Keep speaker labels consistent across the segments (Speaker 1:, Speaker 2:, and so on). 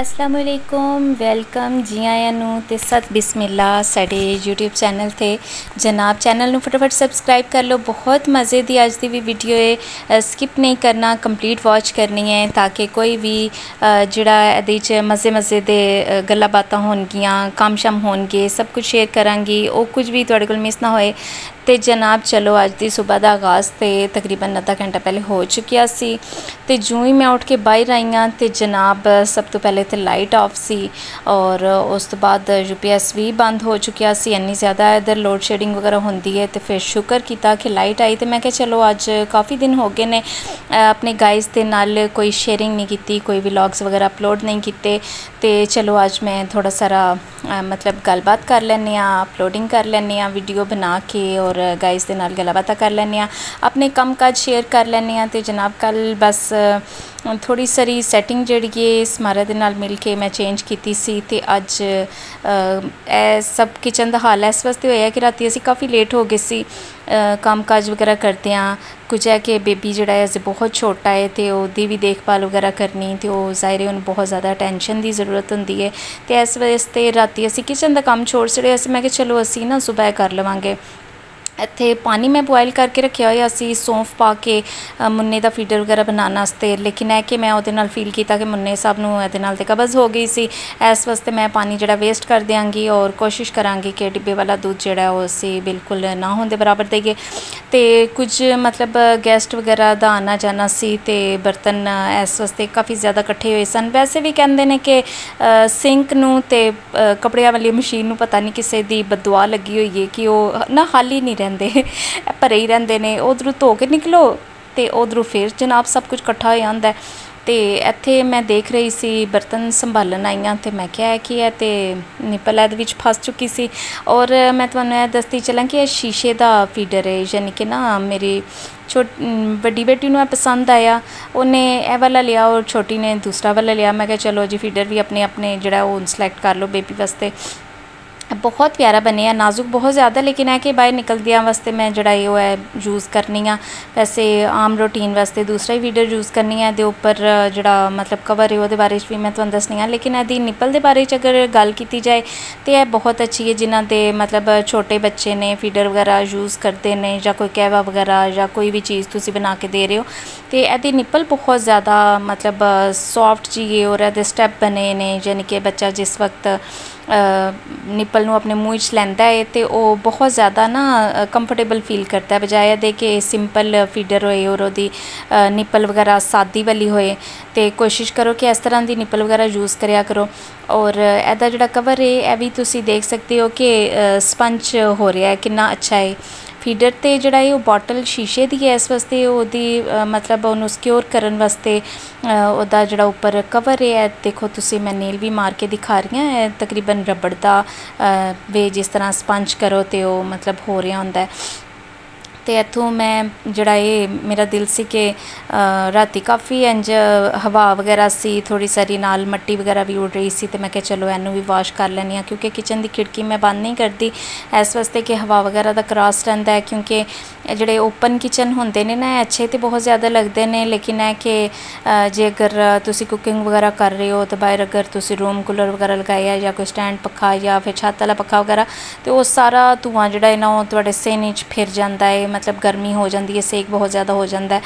Speaker 1: ਅਸਲਾਮ ਅਲੈਕੁਮ welcome ਜੀ ਆਇਆਂ ਨੂੰ ਤੇ ਸਤ ਬਿਸਮਿਲ੍ਲਾ ਸਾਡੇ YouTube ਚੈਨਲ ਤੇ। ਜਨਾਬ ਚੈਨਲ ਨੂੰ ਫਟਾਫਟ ਸਬਸਕ੍ਰਾਈਬ ਕਰ ਲਓ। ਬਹੁਤ ਮਜ਼ੇ ਦੀ ਅੱਜ ਦੀ ਵੀ ਵੀਡੀਓ ਹੈ ਸਕਿਪ ਨਹੀਂ ਕਰਨਾ ਕੰਪਲੀਟ ਵਾਚ ਕਰਨੀ ਹੈ ਤਾਂ ਕਿ ਕੋਈ ਵੀ ਜਿਹੜਾ ਇਹਦੇ ਚ ਮਜ਼ੇ ਮਜ਼ੇ ਦੇ ਗੱਲਾਂ ਬਾਤਾਂ ਹੋਣਗੀਆਂ, ਕੰਮ ਸ਼ਮ ਹੋਣਗੇ, ਸਭ ਕੁਝ ਸ਼ੇਅਰ ਕਰਾਂਗੀ। ਉਹ ਕੁਝ ਵੀ ਤੁਹਾਡੇ ਕੋਲ ਮਿਸ ਨਾ ਹੋਏ। ਤੇ ਜਨਾਬ ਚਲੋ ਅੱਜ ਦੀ ਸਵੇਰ ਦਾ ਆਗਾਜ਼ ਤੇ ਤਕਰੀਬਨ ਅੱਧਾ ਘੰਟਾ ਪਹਿਲੇ ਹੋ ਚੁੱਕਿਆ ਸੀ ਤੇ ਜੂੰ ਹੀ ਮੈਂ ਉੱਠ ਕੇ ਬਾਹਰ ਆਈਆਂ ਤੇ ਜਨਾਬ ਸਭ ਤੋਂ ਪਹਿਲੇ ਤੇ ਲਾਈਟ ਆਫ ਸੀ ਔਰ ਉਸ ਤੋਂ ਬਾਅਦ ਯੂਪੀਐਸ ਵੀ ਬੰਦ ਹੋ ਚੁੱਕਿਆ ਸੀ। ਇੰਨੀ ਜ਼ਿਆਦਾ ਇਧਰ ਲੋਡ ਸ਼ੇਡਿੰਗ ਵਗੈਰਾ ਹੁੰਦੀ ਹੈ ਤੇ ਫਿਰ ਸ਼ੁਕਰ ਕੀਤਾ ਕਿ ਲਾਈਟ ਆਈ ਤੇ ਮੈਂ ਕਿਹਾ ਚਲੋ ਅੱਜ ਕਾਫੀ ਦਿਨ ਹੋ ਗਏ ਨੇ ਆਪਣੇ ਗਾਇਸ ਦੇ ਨਾਲ ਕੋਈ ਸ਼ੇਅਰਿੰਗ ਨਹੀਂ ਕੀਤੀ, ਕੋਈ ਵਲੌਗਸ ਵਗੈਰਾ ਅਪਲੋਡ ਨਹੀਂ ਕੀਤੇ ਤੇ ਚਲੋ ਅੱਜ ਮੈਂ ਥੋੜਾ ਸਾਰਾ ਮਤਲਬ ਗੱਲਬਾਤ ਕਰ ਲੈਣੀ ਆ ਅਪਲੋਡਿੰਗ ਕਰ ਲੈਣੀ ਆ ਵੀਡੀਓ ਬਣਾ ਕੇ ਔਰ ਔਰ ਗਾਇਸ ਦੇ ਨਾਲ ਗੱਲਬਾਤ ਕਰ ਲੈਂਦੇ ਆ ਆਪਣੇ ਕੰਮ ਕਾਜ ਸ਼ੇਅਰ ਕਰ ਲੈਂਦੇ ਆ ਤੇ ਜਨਾਬ ਕੱਲ ਬਸ ਥੋੜੀ ਸਰੀ ਸੈਟਿੰਗ ਜਿਹੜੀ ਹੈ ਸਮਾਰਾ ਦੇ ਨਾਲ ਮਿਲ ਕੇ ਮੈਂ ਚੇਂਜ ਕੀਤੀ ਸੀ ਤੇ ਅੱਜ ਇਹ ਸਭ ਕਿਚਨ ਦਾ ਹਾਲ ਇਸ ਵਾਸਤੇ ਹੋਇਆ ਕਿ ਰਾਤੀ ਅਸੀਂ ਕਾਫੀ ਲੇਟ ਹੋ ਗਏ ਸੀ ਕੰਮ ਕਾਜ ਵਗੈਰਾ ਕਰਦੇ ਆ ਕੁਝ ਹੈ ਕਿ ਬੇਬੀ ਜਿਹੜਾ ਹੈ ਅਜੇ ਬਹੁਤ ਛੋਟਾ ਹੈ ਤੇ ਉਹਦੀ ਵੀ ਦੇਖਭਾਲ ਵਗੈਰਾ ਕਰਨੀ ਤੇ ਉਹ ਜ਼ਾਹਿਰ ਉਹਨੂੰ ਬਹੁਤ ਜ਼ਿਆਦਾ ਅਟੈਂਸ਼ਨ ਦੀ ਜ਼ਰੂਰਤ ਹੁੰਦੀ ਹੈ। ਤੇ ਇਸ ਵਾਸਤੇ ਰਾਤੀ ਅਸੀਂ ਕਿਚਨ ਦਾ ਕੰਮ ਛੋੜ ਛੜਿਆ ਸੀ। ਮੈਂ ਕਿ ਚਲੋ ਅਸੀਂ ਨਾ ਸਵੇਰ ਕਰ ਲਵਾਂਗੇ। ਇੱਥੇ ਪਾਣੀ ਮੈਂ ਬੋਇਲ ਕਰਕੇ ਰੱਖਿਆ ਹੋਇਆ ਸੀ, ਸੌਂਫ ਪਾ ਕੇ ਮੁੰਨੇ ਦਾ ਫੀਡਰ ਵਗੈਰਾ ਬਣਾਉਣ ਵਾਸਤੇ। ਲੇਕਿਨ ਇਹ ਕਿ ਮੈਂ ਉਹਦੇ ਨਾਲ ਫੀਲ ਕੀਤਾ ਕਿ ਮੁੰਨੇ ਸਾਹਿਬ ਨੂੰ ਇਹਦੇ ਨਾਲ ਤੇ ਕਬਜ਼ ਹੋ ਗਈ ਸੀ। ਇਸ ਵਾਸਤੇ ਮੈਂ ਪਾਣੀ ਜਿਹੜਾ ਵੇਸਟ ਕਰ ਦਿਆਂਗੀ ਔਰ ਕੋਸ਼ਿਸ਼ ਕਰਾਂਗੀ ਕਿ ਡਿੱਬੇ ਵਾਲਾ ਦੁੱਧ ਜਿਹੜਾ ਉਹ ਅਸੀਂ ਬਿਲਕੁਲ ਨਾ ਹੁੰਦੇ ਬਰਾਬਰ ਦੇਈਏ। ਤੇ ਕੁਝ ਮਤਲਬ ਗੈਸਟ ਵਗੈਰਾ ਦਾ ਆਣਾ ਜਾਣਾ ਸੀ ਤੇ ਬਰਤਨ ਇਸ ਵਾਸਤੇ ਕਾਫੀ ਜ਼ਿਆਦਾ ਇਕੱਠੇ ਹੋਏ ਸਨ। ਵੈਸੇ ਵੀ ਕਹਿੰਦੇ ਨੇ ਕਿ ਸਿੰਕ ਨੂੰ ਤੇ ਕਪੜਿਆਂ ਵਾਲੀ ਮਸ਼ੀਨ ਨੂੰ ਪਤਾ ਨਹੀਂ ਕਿਸੇ ਦੀ ਬਦਦੁਆ ਲੱਗੀ ਹੋਈ ਹੈ ਕਿ ਉਹ ਨਾ ਖਾਲੀ ਨਹੀਂ ਰਹਿੰਦੇ, ਭਰੇ ਹੀ ਰਹਿੰਦੇ ਨੇ, ਉਧਰੋਂ ਧੋ ਕੇ ਨਿਕਲੋ ਤੇ ਉਧਰੋਂ ਫੇਰ ਜਨਾਬ ਸਭ ਕੁਝ ਇਕੱਠਾ ਹੋ ਜਾਂਦਾ ਤੇ ਇੱਥੇ ਮੈਂ ਦੇਖ ਰਹੀ ਸੀ ਬਰਤਨ ਸੰਭਾਲਣ ਆਈਆਂ ਤੇ ਮੈਂ ਕਿਹਾ ਕਿ ਇਹ ਤੇ ਨਿਪਲ ਇਹਦੇ ਵਿੱਚ ਫਸ ਚੁੱਕੀ ਸੀ। ਔਰ ਮੈਂ ਤੁਹਾਨੂੰ ਇਹ ਦੱਸਦੀ ਚਲਾਂ ਕਿ ਇਹ ਸ਼ੀਸ਼ੇ ਦਾ ਫੀਡਰ ਹੈ, ਯਾਨੀ ਕਿ ਨਾ ਮੇਰੀ ਛੋਟ ਵੱਡੀ ਬੇਟੀ ਨੂੰ ਇਹ ਪਸੰਦ ਆਇਆ। ਉਹਨੇ ਇਹ ਵਾਲਾ ਲਿਆ ਔਰ ਛੋਟੀ ਨੇ ਦੂਸਰਾ ਵਾਲਾ ਲਿਆ। ਮੈਂ ਕਿਹਾ, ਚਲੋ ਜੀ ਫੀਡਰ ਵੀ ਆਪਣੇ ਆਪਣੇ ਜਿਹੜਾ ਉਹ ਸਿਲੈਕਟ ਕਰ ਲਓ ਬੇਬੀ ਵਾਸਤੇ। ਬਹੁਤ ਪਿਆਰਾ ਬਣਿਆ, ਨਾਜ਼ੁਕ ਬਹੁਤ ਜ਼ਿਆਦਾ, ਲੇਕਿਨ ਹੈ ਕਿ ਬਾਹਰ ਨਿਕਲਦਿਆਂ ਵਾਸਤੇ ਮੈਂ ਜਿਹੜਾ ਇਹ ਉਹ ਹੈ ਯੂਜ਼ ਕਰਨੀ ਆ। ਵੈਸੇ ਆਮ ਰੂਟੀਨ ਵਾਸਤੇ ਦੂਸਰਾ ਹੀ ਵੀਡੀਓ ਯੂਜ਼ ਕਰਨੀ ਹੈ ਦੇ ਉੱਪਰ ਜਿਹੜਾ ਮਤਲਬ ਕਵਰ ਹੈ, ਉਹਦੇ ਬਾਰੇ ਵੀ ਮੈਂ ਤੁਹਾਨੂੰ ਦੱਸਣੀ ਆ। ਲੇਕਿਨ ਇਹਦੀ ਨਿਪਲ ਦੇ ਬਾਰੇ ਚ ਅਗਰ ਗੱਲ ਕੀਤੀ ਜਾਏ, ਤੇ ਇਹ ਬਹੁਤ ਅੱਛੀ ਹੈ, ਜਿਨ੍ਹਾਂ ਦੇ ਮਤਲਬ ਛੋਟੇ ਬੱਚੇ ਨੇ ਫੀਡਰ ਵਗੈਰਾ ਯੂਜ਼ ਕਰਦੇ ਨੇ, ਜਾਂ ਕੋਈ ਕਹਿਵਾ ਵਗੈਰਾ, ਜਾਂ ਕੋਈ ਵੀ ਚੀਜ਼ ਤੁਸੀਂ ਬਣਾ ਕੇ ਦੇ ਰਹੇ ਹੋ। ਤੇ ਇਹਦੀ ਨਿਪਲ ਬਹੁਤ ਜ਼ਿਆਦਾ ਮਤਲਬ ਸੌਫਟ ਜੀ ਔਰ ਇਹਦੇ ਸਟੈਪ ਬਣੇ ਨੇ ਯਾਨੀ ਕਿ ਬੱਚਾ ਜਿਸ ਵਕਤ ਨਿੱਪਲ ਨੂੰ ਆਪਣੇ ਮੂੰਹ ਵਿੱਚ ਲੈਂਦਾ ਹੈ ਤੇ ਉਹ ਬਹੁਤ ਜ਼ਿਆਦਾ ਨਾ ਕੰਫਰਟੇਬਲ ਫੀਲ ਕਰਦਾ ਹੈ, ਬਜਾਏ ਦੇ ਕਿ ਸਿੰਪਲ ਫੀਡਰ ਹੋਏ ਔਰ ਉਹਦੀ ਨਿੱਪਲ ਵਗੈਰਾ ਸਾਦੀ ਵਾਲੀ ਹੋਏ। ਤੇ ਕੋਸ਼ਿਸ਼ ਕਰੋ ਕਿ ਇਸ ਤਰ੍ਹਾਂ ਦੀ ਨਿੱਪਲ ਵਗੈਰਾ ਯੂਜ਼ ਕਰਿਆ ਕਰੋ। ਔਰ ਇਹਦਾ ਜਿਹੜਾ ਕਵਰ ਹੈ, ਇਹ ਵੀ ਤੁਸੀਂ ਦੇਖ ਸਕਦੇ ਹੋ ਕਿ ਸਪੰਜ ਹੋ ਰਿਹਾ ਹੈ, ਕਿੰਨਾ ਅੱਛਾ ਹੈ। ਫੀਡਰ ਤੇ ਜਿਹੜਾ ਇਹ ਉਹ ਬੋਟਲ ਸ਼ੀਸ਼ੇ ਦੀ ਹੈ, ਇਸ ਵਾਸਤੇ ਉਹਦੀ ਮਤਲਬ ਉਹਨੂੰ ਸਿਕਿਉਰ ਕਰਨ ਵਾਸਤੇ ਉਹਦਾ ਜਿਹੜਾ ਉੱਪਰ ਕਵਰ ਹੈ, ਦੇਖੋ ਤੁਸੀਂ ਮੈਂ ਨੇਲ ਵੀ ਮਾਰ ਕੇ ਦਿਖਾ ਰਹੀ ਹਾਂ ਤਕਰੀਬਨ ਰਬੜ ਦਾ ਵੇ ਜਿਸ ਤਰ੍ਹਾਂ ਸਪੰਜ ਕਰੋ ਤੇ ਉਹ ਮਤਲਬ ਹੋ ਰਿਹਾ ਹੁੰਦਾ ਤੇ ਇੱਥੋਂ ਮੈਂ ਜਿਹੜਾ ਇਹ ਮੇਰਾ ਦਿਲ ਸੀ ਕਿ ਰਾਤੀ ਕਾਫੀ ਇੰਜ ਹਵਾ ਵਗੈਰਾ ਸੀ ਥੋੜੀ ਸਾਰੀ ਨਾਲ ਮੱਟੀ ਵਗੈਰਾ ਵੀ ਉੱਡ ਰਹੀ ਸੀ ਤੇ ਮੈਂ ਕਿਹਾ ਚਲੋ ਇਹਨੂੰ ਵੀ ਵਾਸ਼ ਕਰ ਲੈਣੀ ਆ ਕਿਉਂਕਿ ਕਿਚਨ ਦੀ ਖਿੜਕੀ ਮੈਂ ਬੰਦ ਨਹੀਂ ਕਰਦੀ ਇਸ ਵਾਸਤੇ ਕਿ ਹਵਾ ਵਗੈਰਾ ਦਾ ਕ੍ਰਾਸ ਰਹਿੰਦਾ ਹੈ ਕਿਉਂਕਿ ਜਿਹੜੇ ਓਪਨ ਕਿਚਨ ਹੁੰਦੇ ਨੇ ਨਾ ਅੱਛੇ ਤੇ ਬਹੁਤ ਜ਼ਿਆਦਾ ਲੱਗਦੇ ਨੇ ਲੇਕਿਨ ਹੈ ਕਿ ਜੇ ਅਗਰ ਤੁਸੀਂ ਕੁਕਿੰਗ ਵਗੈਰਾ ਕਰ ਰਹੇ ਹੋ ਤਾਂ ਬਾਹਰ ਅਗਰ ਤੁਸੀਂ ਰੂਮ ਕੂਲਰ ਵਗੈਰਾ ਲਗਾਇਆ ਜਾਂ ਕੋਈ ਸਟੈਂਡ ਪੱਖਾ ਜਾਂ ਫਿਰ ਛੱਤ ਵਾਲਾ ਪੱਖਾ ਵਗੈਰਾ ਤੇ ਉਹ ਸਾਰਾ ਧੂਆਂ ਜਿਹੜਾ ਹੈ ਨਾ ਉਹ ਤੁਹਾਡੇ ਸੇਨੇ 'ਚ ਫਿਰ ਜਾਂਦਾ ਹੈ। ਮਤਲਬ ਗਰਮੀ ਹੋ ਜਾਂਦੀ ਹੈ, ਸੇਕ ਬਹੁਤ ਜ਼ਿਆਦਾ ਹੋ ਜਾਂਦਾ ਹੈ।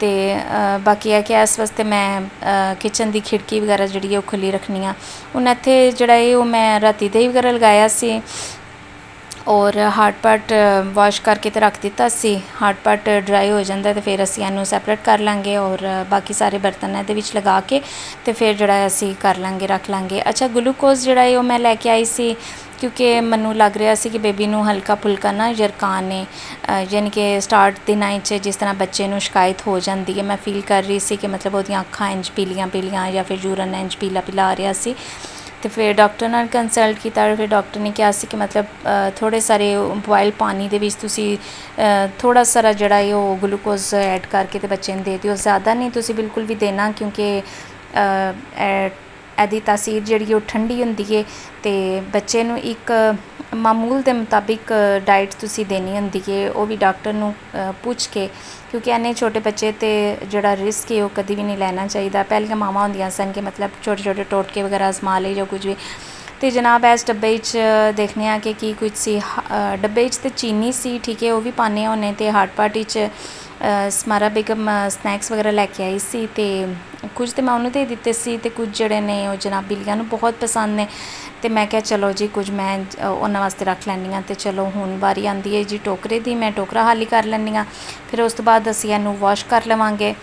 Speaker 1: ਤੇ ਬਾਕੀ ਹੈ ਕਿ ਇਸ ਵਾਸਤੇ ਮੈਂ ਕਿਚਨ ਦੀ ਖਿੜਕੀ ਵਗੈਰਾ ਜਿਹੜੀ ਹੈ ਉਹ ਖੁੱਲੀ ਰੱਖਣੀ ਆ। ਹੁਣ ਇੱਥੇ ਜਿਹੜਾ ਇਹ ਉਹ ਮੈਂ ਰਾਤੀ ਦਹੀਂ ਵਗੈਰਾ ਲਗਾਇਆ ਸੀ। ਔਰ ਹਾਰਡ ਪਾਰਟ ਵਾਸ਼ ਕਰਕੇ ਤੇ ਰੱਖ ਦਿੱਤਾ ਸੀ। ਹਾਰਡ ਪਾਰਟ ਡਰਾਈ ਹੋ ਜਾਂਦਾ ਤੇ ਫਿਰ ਅਸੀਂ ਇਹਨੂੰ ਸੈਪਰੇਟ ਕਰ ਲਾਂਗੇ ਔਰ ਬਾਕੀ ਸਾਰੇ ਬਰਤਨ ਇਹਦੇ ਵਿੱਚ ਲਗਾ ਕੇ ਤੇ ਫਿਰ ਜਿਹੜਾ ਅਸੀਂ ਕਰ ਲਾਂਗੇ, ਰੱਖ ਲਾਂਗੇ। ਅੱਛਾ ਗਲੂਕੋਜ਼ ਜਿਹੜਾ ਹੈ ਉਹ ਮੈਂ ਲੈ ਕੇ ਆਈ ਸੀ ਕਿਉਂਕਿ ਮੈਨੂੰ ਲੱਗ ਰਿਹਾ ਸੀ ਕਿ ਬੇਬੀ ਨੂੰ ਹਲਕਾ ਫੁਲਕਾ ਨਾ ਜਰਕਾਨ ਨੇ ਯਾਨੀ ਕਿ ਸਟਾਰਟ ਦਿਨਾਂ 'ਚ ਜਿਸ ਤਰ੍ਹਾਂ ਬੱਚੇ ਨੂੰ ਸ਼ਿਕਾਇਤ ਹੋ ਜਾਂਦੀ ਹੈ, ਮੈਂ ਫੀਲ ਕਰ ਰਹੀ ਸੀ ਕਿ ਮਤਲਬ ਉਹਦੀਆਂ ਅੱਖਾਂ ਇੰਜ ਪੀਲੀਆਂ ਪੀਲੀਆਂ ਜਾਂ ਫਿਰ ਯੂਰਨ ਇੰਜ ਪੀਲਾ ਪੀਲਾ ਆ ਰਿਹਾ ਸੀ। ਤੇ ਫਿਰ ਡਾਕਟਰ ਨਾਲ ਕੰਸਲਟ ਕੀਤਾ ਫਿਰ ਡਾਕਟਰ ਨੇ ਕਿਹਾ ਸੀ ਕਿ ਮਤਲਬ ਥੋੜੇ ਸਾਰੇ ਬੋਇਲ ਪਾਣੀ ਦੇ ਵਿੱਚ ਤੁਸੀਂ ਥੋੜਾ ਸਾਰਾ ਜਿਹੜਾ ਹੈ ਉਹ ਗਲੂਕੋਜ਼ ਐਡ ਕਰਕੇ ਤੇ ਬੱਚੇ ਨੂੰ ਦੇ ਦਿਓ। ਜ਼ਿਆਦਾ ਨਹੀਂ ਤੁਸੀਂ ਬਿਲਕੁਲ ਵੀ ਦੇਣਾ ਕਿਉਂਕਿ ਇਹਦੀ ਤਾਸੀਰ ਜਿਹੜੀ ਉਹ ਠੰਡੀ ਹੁੰਦੀ ਏ ਤੇ ਬੱਚੇ ਨੂੰ ਇੱਕ ਮਾਮੂਲ ਦੇ ਮੁਤਾਬਿਕ ਡਾਈਟ ਤੁਸੀਂ ਦੇਣੀ ਹੁੰਦੀ ਏ। ਉਹ ਵੀ ਡਾਕਟਰ ਨੂੰ ਪੁੱਛ ਕੇ ਕਿਉਂਕਿ ਐਨੇ ਛੋਟੇ ਬੱਚੇ ਤੇ ਜਿਹੜਾ ਰਿਸਕ ਹੈ ਉਹ ਕਦੀ ਵੀ ਨਹੀਂ ਲੈਣਾ ਚਾਹੀਦਾ। ਪਹਿਲੀਆਂ ਮਾਵਾਂ ਹੁੰਦੀਆਂ ਸਨ ਕਿ ਮਤਲਬ ਛੋਟੇ ਛੋਟੇ ਟੋਟਕੇ ਵਗੈਰਾ ਅਜ਼ਮਾ ਲਏ ਜਾਂ ਕੁਝ ਵੀ। ਤੇ ਜਨਾਬ, ਇਸ ਡੱਬੇ 'ਚ ਦੇਖਨੇ ਆ ਕਿ ਕੀ ਕੁਝ ਸੀ। ਡੱਬੇ 'ਚ ਤੇ ਚੀਨੀ ਸੀ, ਠੀਕ ਹੈ ਉਹ ਵੀ ਪਾਣੇ ਹੋਣੇ ਤੇ ਹਾਰਟ ਪਾਰਟੀ 'ਚ ਸਮਾਰਾ ਬੇਗਮ ਸਨੈਕਸ ਵਗੈਰਾ ਲੈ ਕੇ ਆਈ ਸੀ ਤੇ ਕੁਝ ਤੇ ਮੈਂ ਉਹਨੂੰ ਦੇ ਦਿੱਤੇ ਸੀ ਤੇ ਕੁਝ ਜਿਹੜੇ ਨੇ ਉਹ ਜਨਾਬ ਬਿਲੀਆਂ ਨੂੰ ਬਹੁਤ ਪਸੰਦ ਨੇ ਤੇ ਮੈਂ ਕਿਹਾ ਚਲੋ ਜੀ ਕੁਝ ਮੈਂ ਉਹਨਾਂ ਵਾਸਤੇ ਰੱਖ ਲੈਣੀ ਆ ਤੇ ਚਲੋ ਹੁਣ ਵਾਰੀ ਆਂਦੀ ਹੈ ਜੀ ਟੋਕਰੇ ਦੀ, ਮੈਂ ਟੋਕਰਾ ਹਾਲੀ ਕਰ ਲੈਣੀ ਆ ਫਿਰ ਉਸ ਤੋਂ ਬਾਅਦ ਅਸੀਂ ਇਹਨੂੰ ਵਾਸ਼ ਕਰ ਲਵਾਂਗੇ।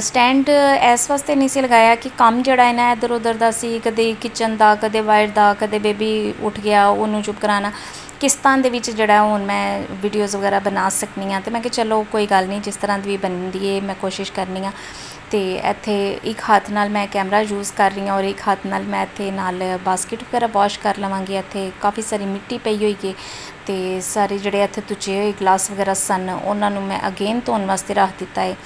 Speaker 1: ਸਟੈਂਡ ਇਸ ਵਾਸਤੇ ਨਹੀਂ ਸੀ ਲਗਾਇਆ ਕਿ ਕੰਮ ਜਿਹੜਾ ਹੈ ਨਾ ਇਧਰ ਉਧਰ ਦਾ ਸੀ, ਕਦੇ ਕਿਚਨ ਦਾ, ਕਦੇ ਵਾਇਰ ਦਾ, ਕਦੇ ਬੇਬੀ ਉੱਠ ਗਿਆ, ਉਹਨੂੰ ਚੁੱਪ ਕਰਾਣਾ ਕਿਸ਼ਤਾਂ ਦੇ ਵਿੱਚ ਜਿਹੜਾ ਹੁਣ ਮੈਂ ਵੀਡੀਓਜ਼ ਵਗੈਰਾ ਬਣਾ ਸਕਨੀ ਆ ਤੇ ਮੈਂ ਕਿ ਚਲੋ ਕੋਈ ਗੱਲ ਨਹੀਂ, ਜਿਸ ਤਰ੍ਹਾਂ ਦੀ ਵੀ ਬਣਦੀ ਏ, ਮੈਂ ਕੋਸ਼ਿਸ਼ ਕਰਨੀ ਆ। ਤੇ ਇੱਥੇ ਇੱਕ ਹੱਥ ਨਾਲ ਮੈਂ ਕੈਮਰਾ ਯੂਜ਼ ਕਰ ਰਹੀ ਹਾਂ ਔਰ ਇੱਕ ਹੱਥ ਨਾਲ ਮੈਂ ਇੱਥੇ ਨਾਲ ਬਾਸਕਟ ਵਗੈਰਾ ਵਾਸ਼ ਕਰ ਲਵਾਂਗੀ। ਇੱਥੇ ਕਾਫੀ ਸਾਰੀ ਮਿੱਟੀ ਪਈ ਹੋਈ ਏ ਤੇ ਸਾਰੇ ਜਿਹੜੇ ਇੱਥੇ ਤੁਚੇ ਹੋਏ ਗਲਾਸ ਵਗੈਰਾ ਸਨ, ਉਹਨਾਂ ਨੂੰ ਮੈਂ ਅਗੇਨ ਧੋਣ ਵਾਸਤੇ ਰੱਖ ਦਿੱਤਾ ਹੈ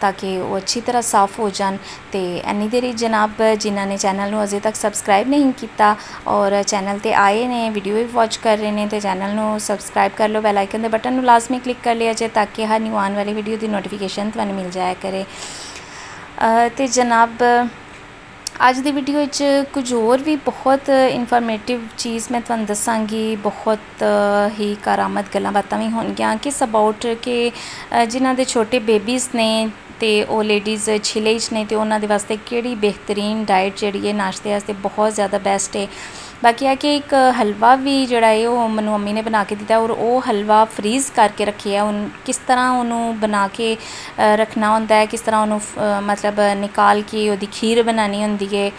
Speaker 1: ਤਾਂ ਕਿ ਉਹ ਅੱਛੀ ਤਰ੍ਹਾਂ ਸਾਫ਼ ਹੋ ਜਾਣ। ਤੇ ਐਨੀ ਦੇਰੀ ਜਨਾਬ, ਜਿਨ੍ਹਾਂ ਨੇ ਚੈਨਲ ਨੂੰ ਅਜੇ ਤੱਕ ਸਬਸਕ੍ਰਾਈਬ ਨਹੀਂ ਕੀਤਾ ਔਰ ਚੈਨਲ ਤੇ ਆਏ ਨੇ ਵੀਡੀਓ ਵੀ ਵਾਚ ਕਰ ਰਹੇ ਨੇ, ਤੇ ਚੈਨਲ ਨੂੰ ਸਬਸਕ੍ਰਾਈਬ ਕਰ ਲਓ ਬੈਲ ਆਈਕਨ ਦੇ ਬਟਨ ਨੂੰ ਲਾਜ਼ਮੀ ਕਲਿੱਕ ਕਰ ਲਿਆ ਜੇ, ਤਾਂ ਕਿ ਹਰ ਨਿਊ ਆਉਣ ਵਾਲੀ ਵੀਡੀਓ ਦੀ ਨੋਟੀਫਿਕੇਸ਼ਨ ਤੁਹਾਨੂੰ ਮਿਲ ਜਾਇਆ ਕਰੇ। ਤੇ ਜਨਾਬ ਅੱਜ ਦੀ ਵੀਡੀਓ ਵਿੱਚ ਕੁਝ ਹੋਰ ਵੀ ਬਹੁਤ ਇਨਫੋਰਮੇਟਿਵ ਚੀਜ਼ ਮੈਂ ਤੁਹਾਨੂੰ ਦੱਸਾਂਗੀ। ਬਹੁਤ ਹੀ ਕਾਰਾਮਤ ਗੱਲਾਂ ਬਾਤਾਂ ਵੀ ਹੋਣਗੀਆਂ ਕਿਸ ਅਬਾਊਟ ਕਿ ਜਿਨ੍ਹਾਂ ਦੇ ਛੋਟੇ ਬੇਬੀਜ਼ ਨੇ ਤੇ ਉਹ ਲੇਡੀਜ਼ ਛਿਲੇ ਨੇ ਤੇ ਉਹਨਾਂ ਦੇ ਵਾਸਤੇ ਕਿਹੜੀ ਬਿਹਤਰੀਨ ਡਾਈਟ ਜਿਹੜੀ ਹੈ ਨਾਸ਼ਤੇ ਵਾਸਤੇ ਬਹੁਤ ਜ਼ਿਆਦਾ ਬੈਸਟ ਹੈ। ਬਾਕੀ ਆ ਕਿ ਇੱਕ ਹਲਵਾ ਵੀ ਜਿਹੜਾ ਹੈ ਉਹ ਮੈਨੂੰ ਮੰਮੀ ਨੇ ਬਣਾ ਕੇ ਦਿੱਤਾ ਔਰ ਉਹ ਹਲਵਾ ਫਰੀਜ਼ ਕਰਕੇ ਰੱਖਿਆ ਉਹ ਕਿਸ ਤਰ੍ਹਾਂ ਉਹਨੂੰ ਬਣਾ ਕੇ ਰੱਖਣਾ ਹੁੰਦਾ ਹੈ, ਕਿਸ ਤਰ੍ਹਾਂ ਉਹਨੂੰ ਮਤਲਬ ਨਿਕਾਲ ਕੇ ਉਹਦੀ ਖੀਰ ਬਣਾਣੀ ਹੁੰਦੀ ਹੈ।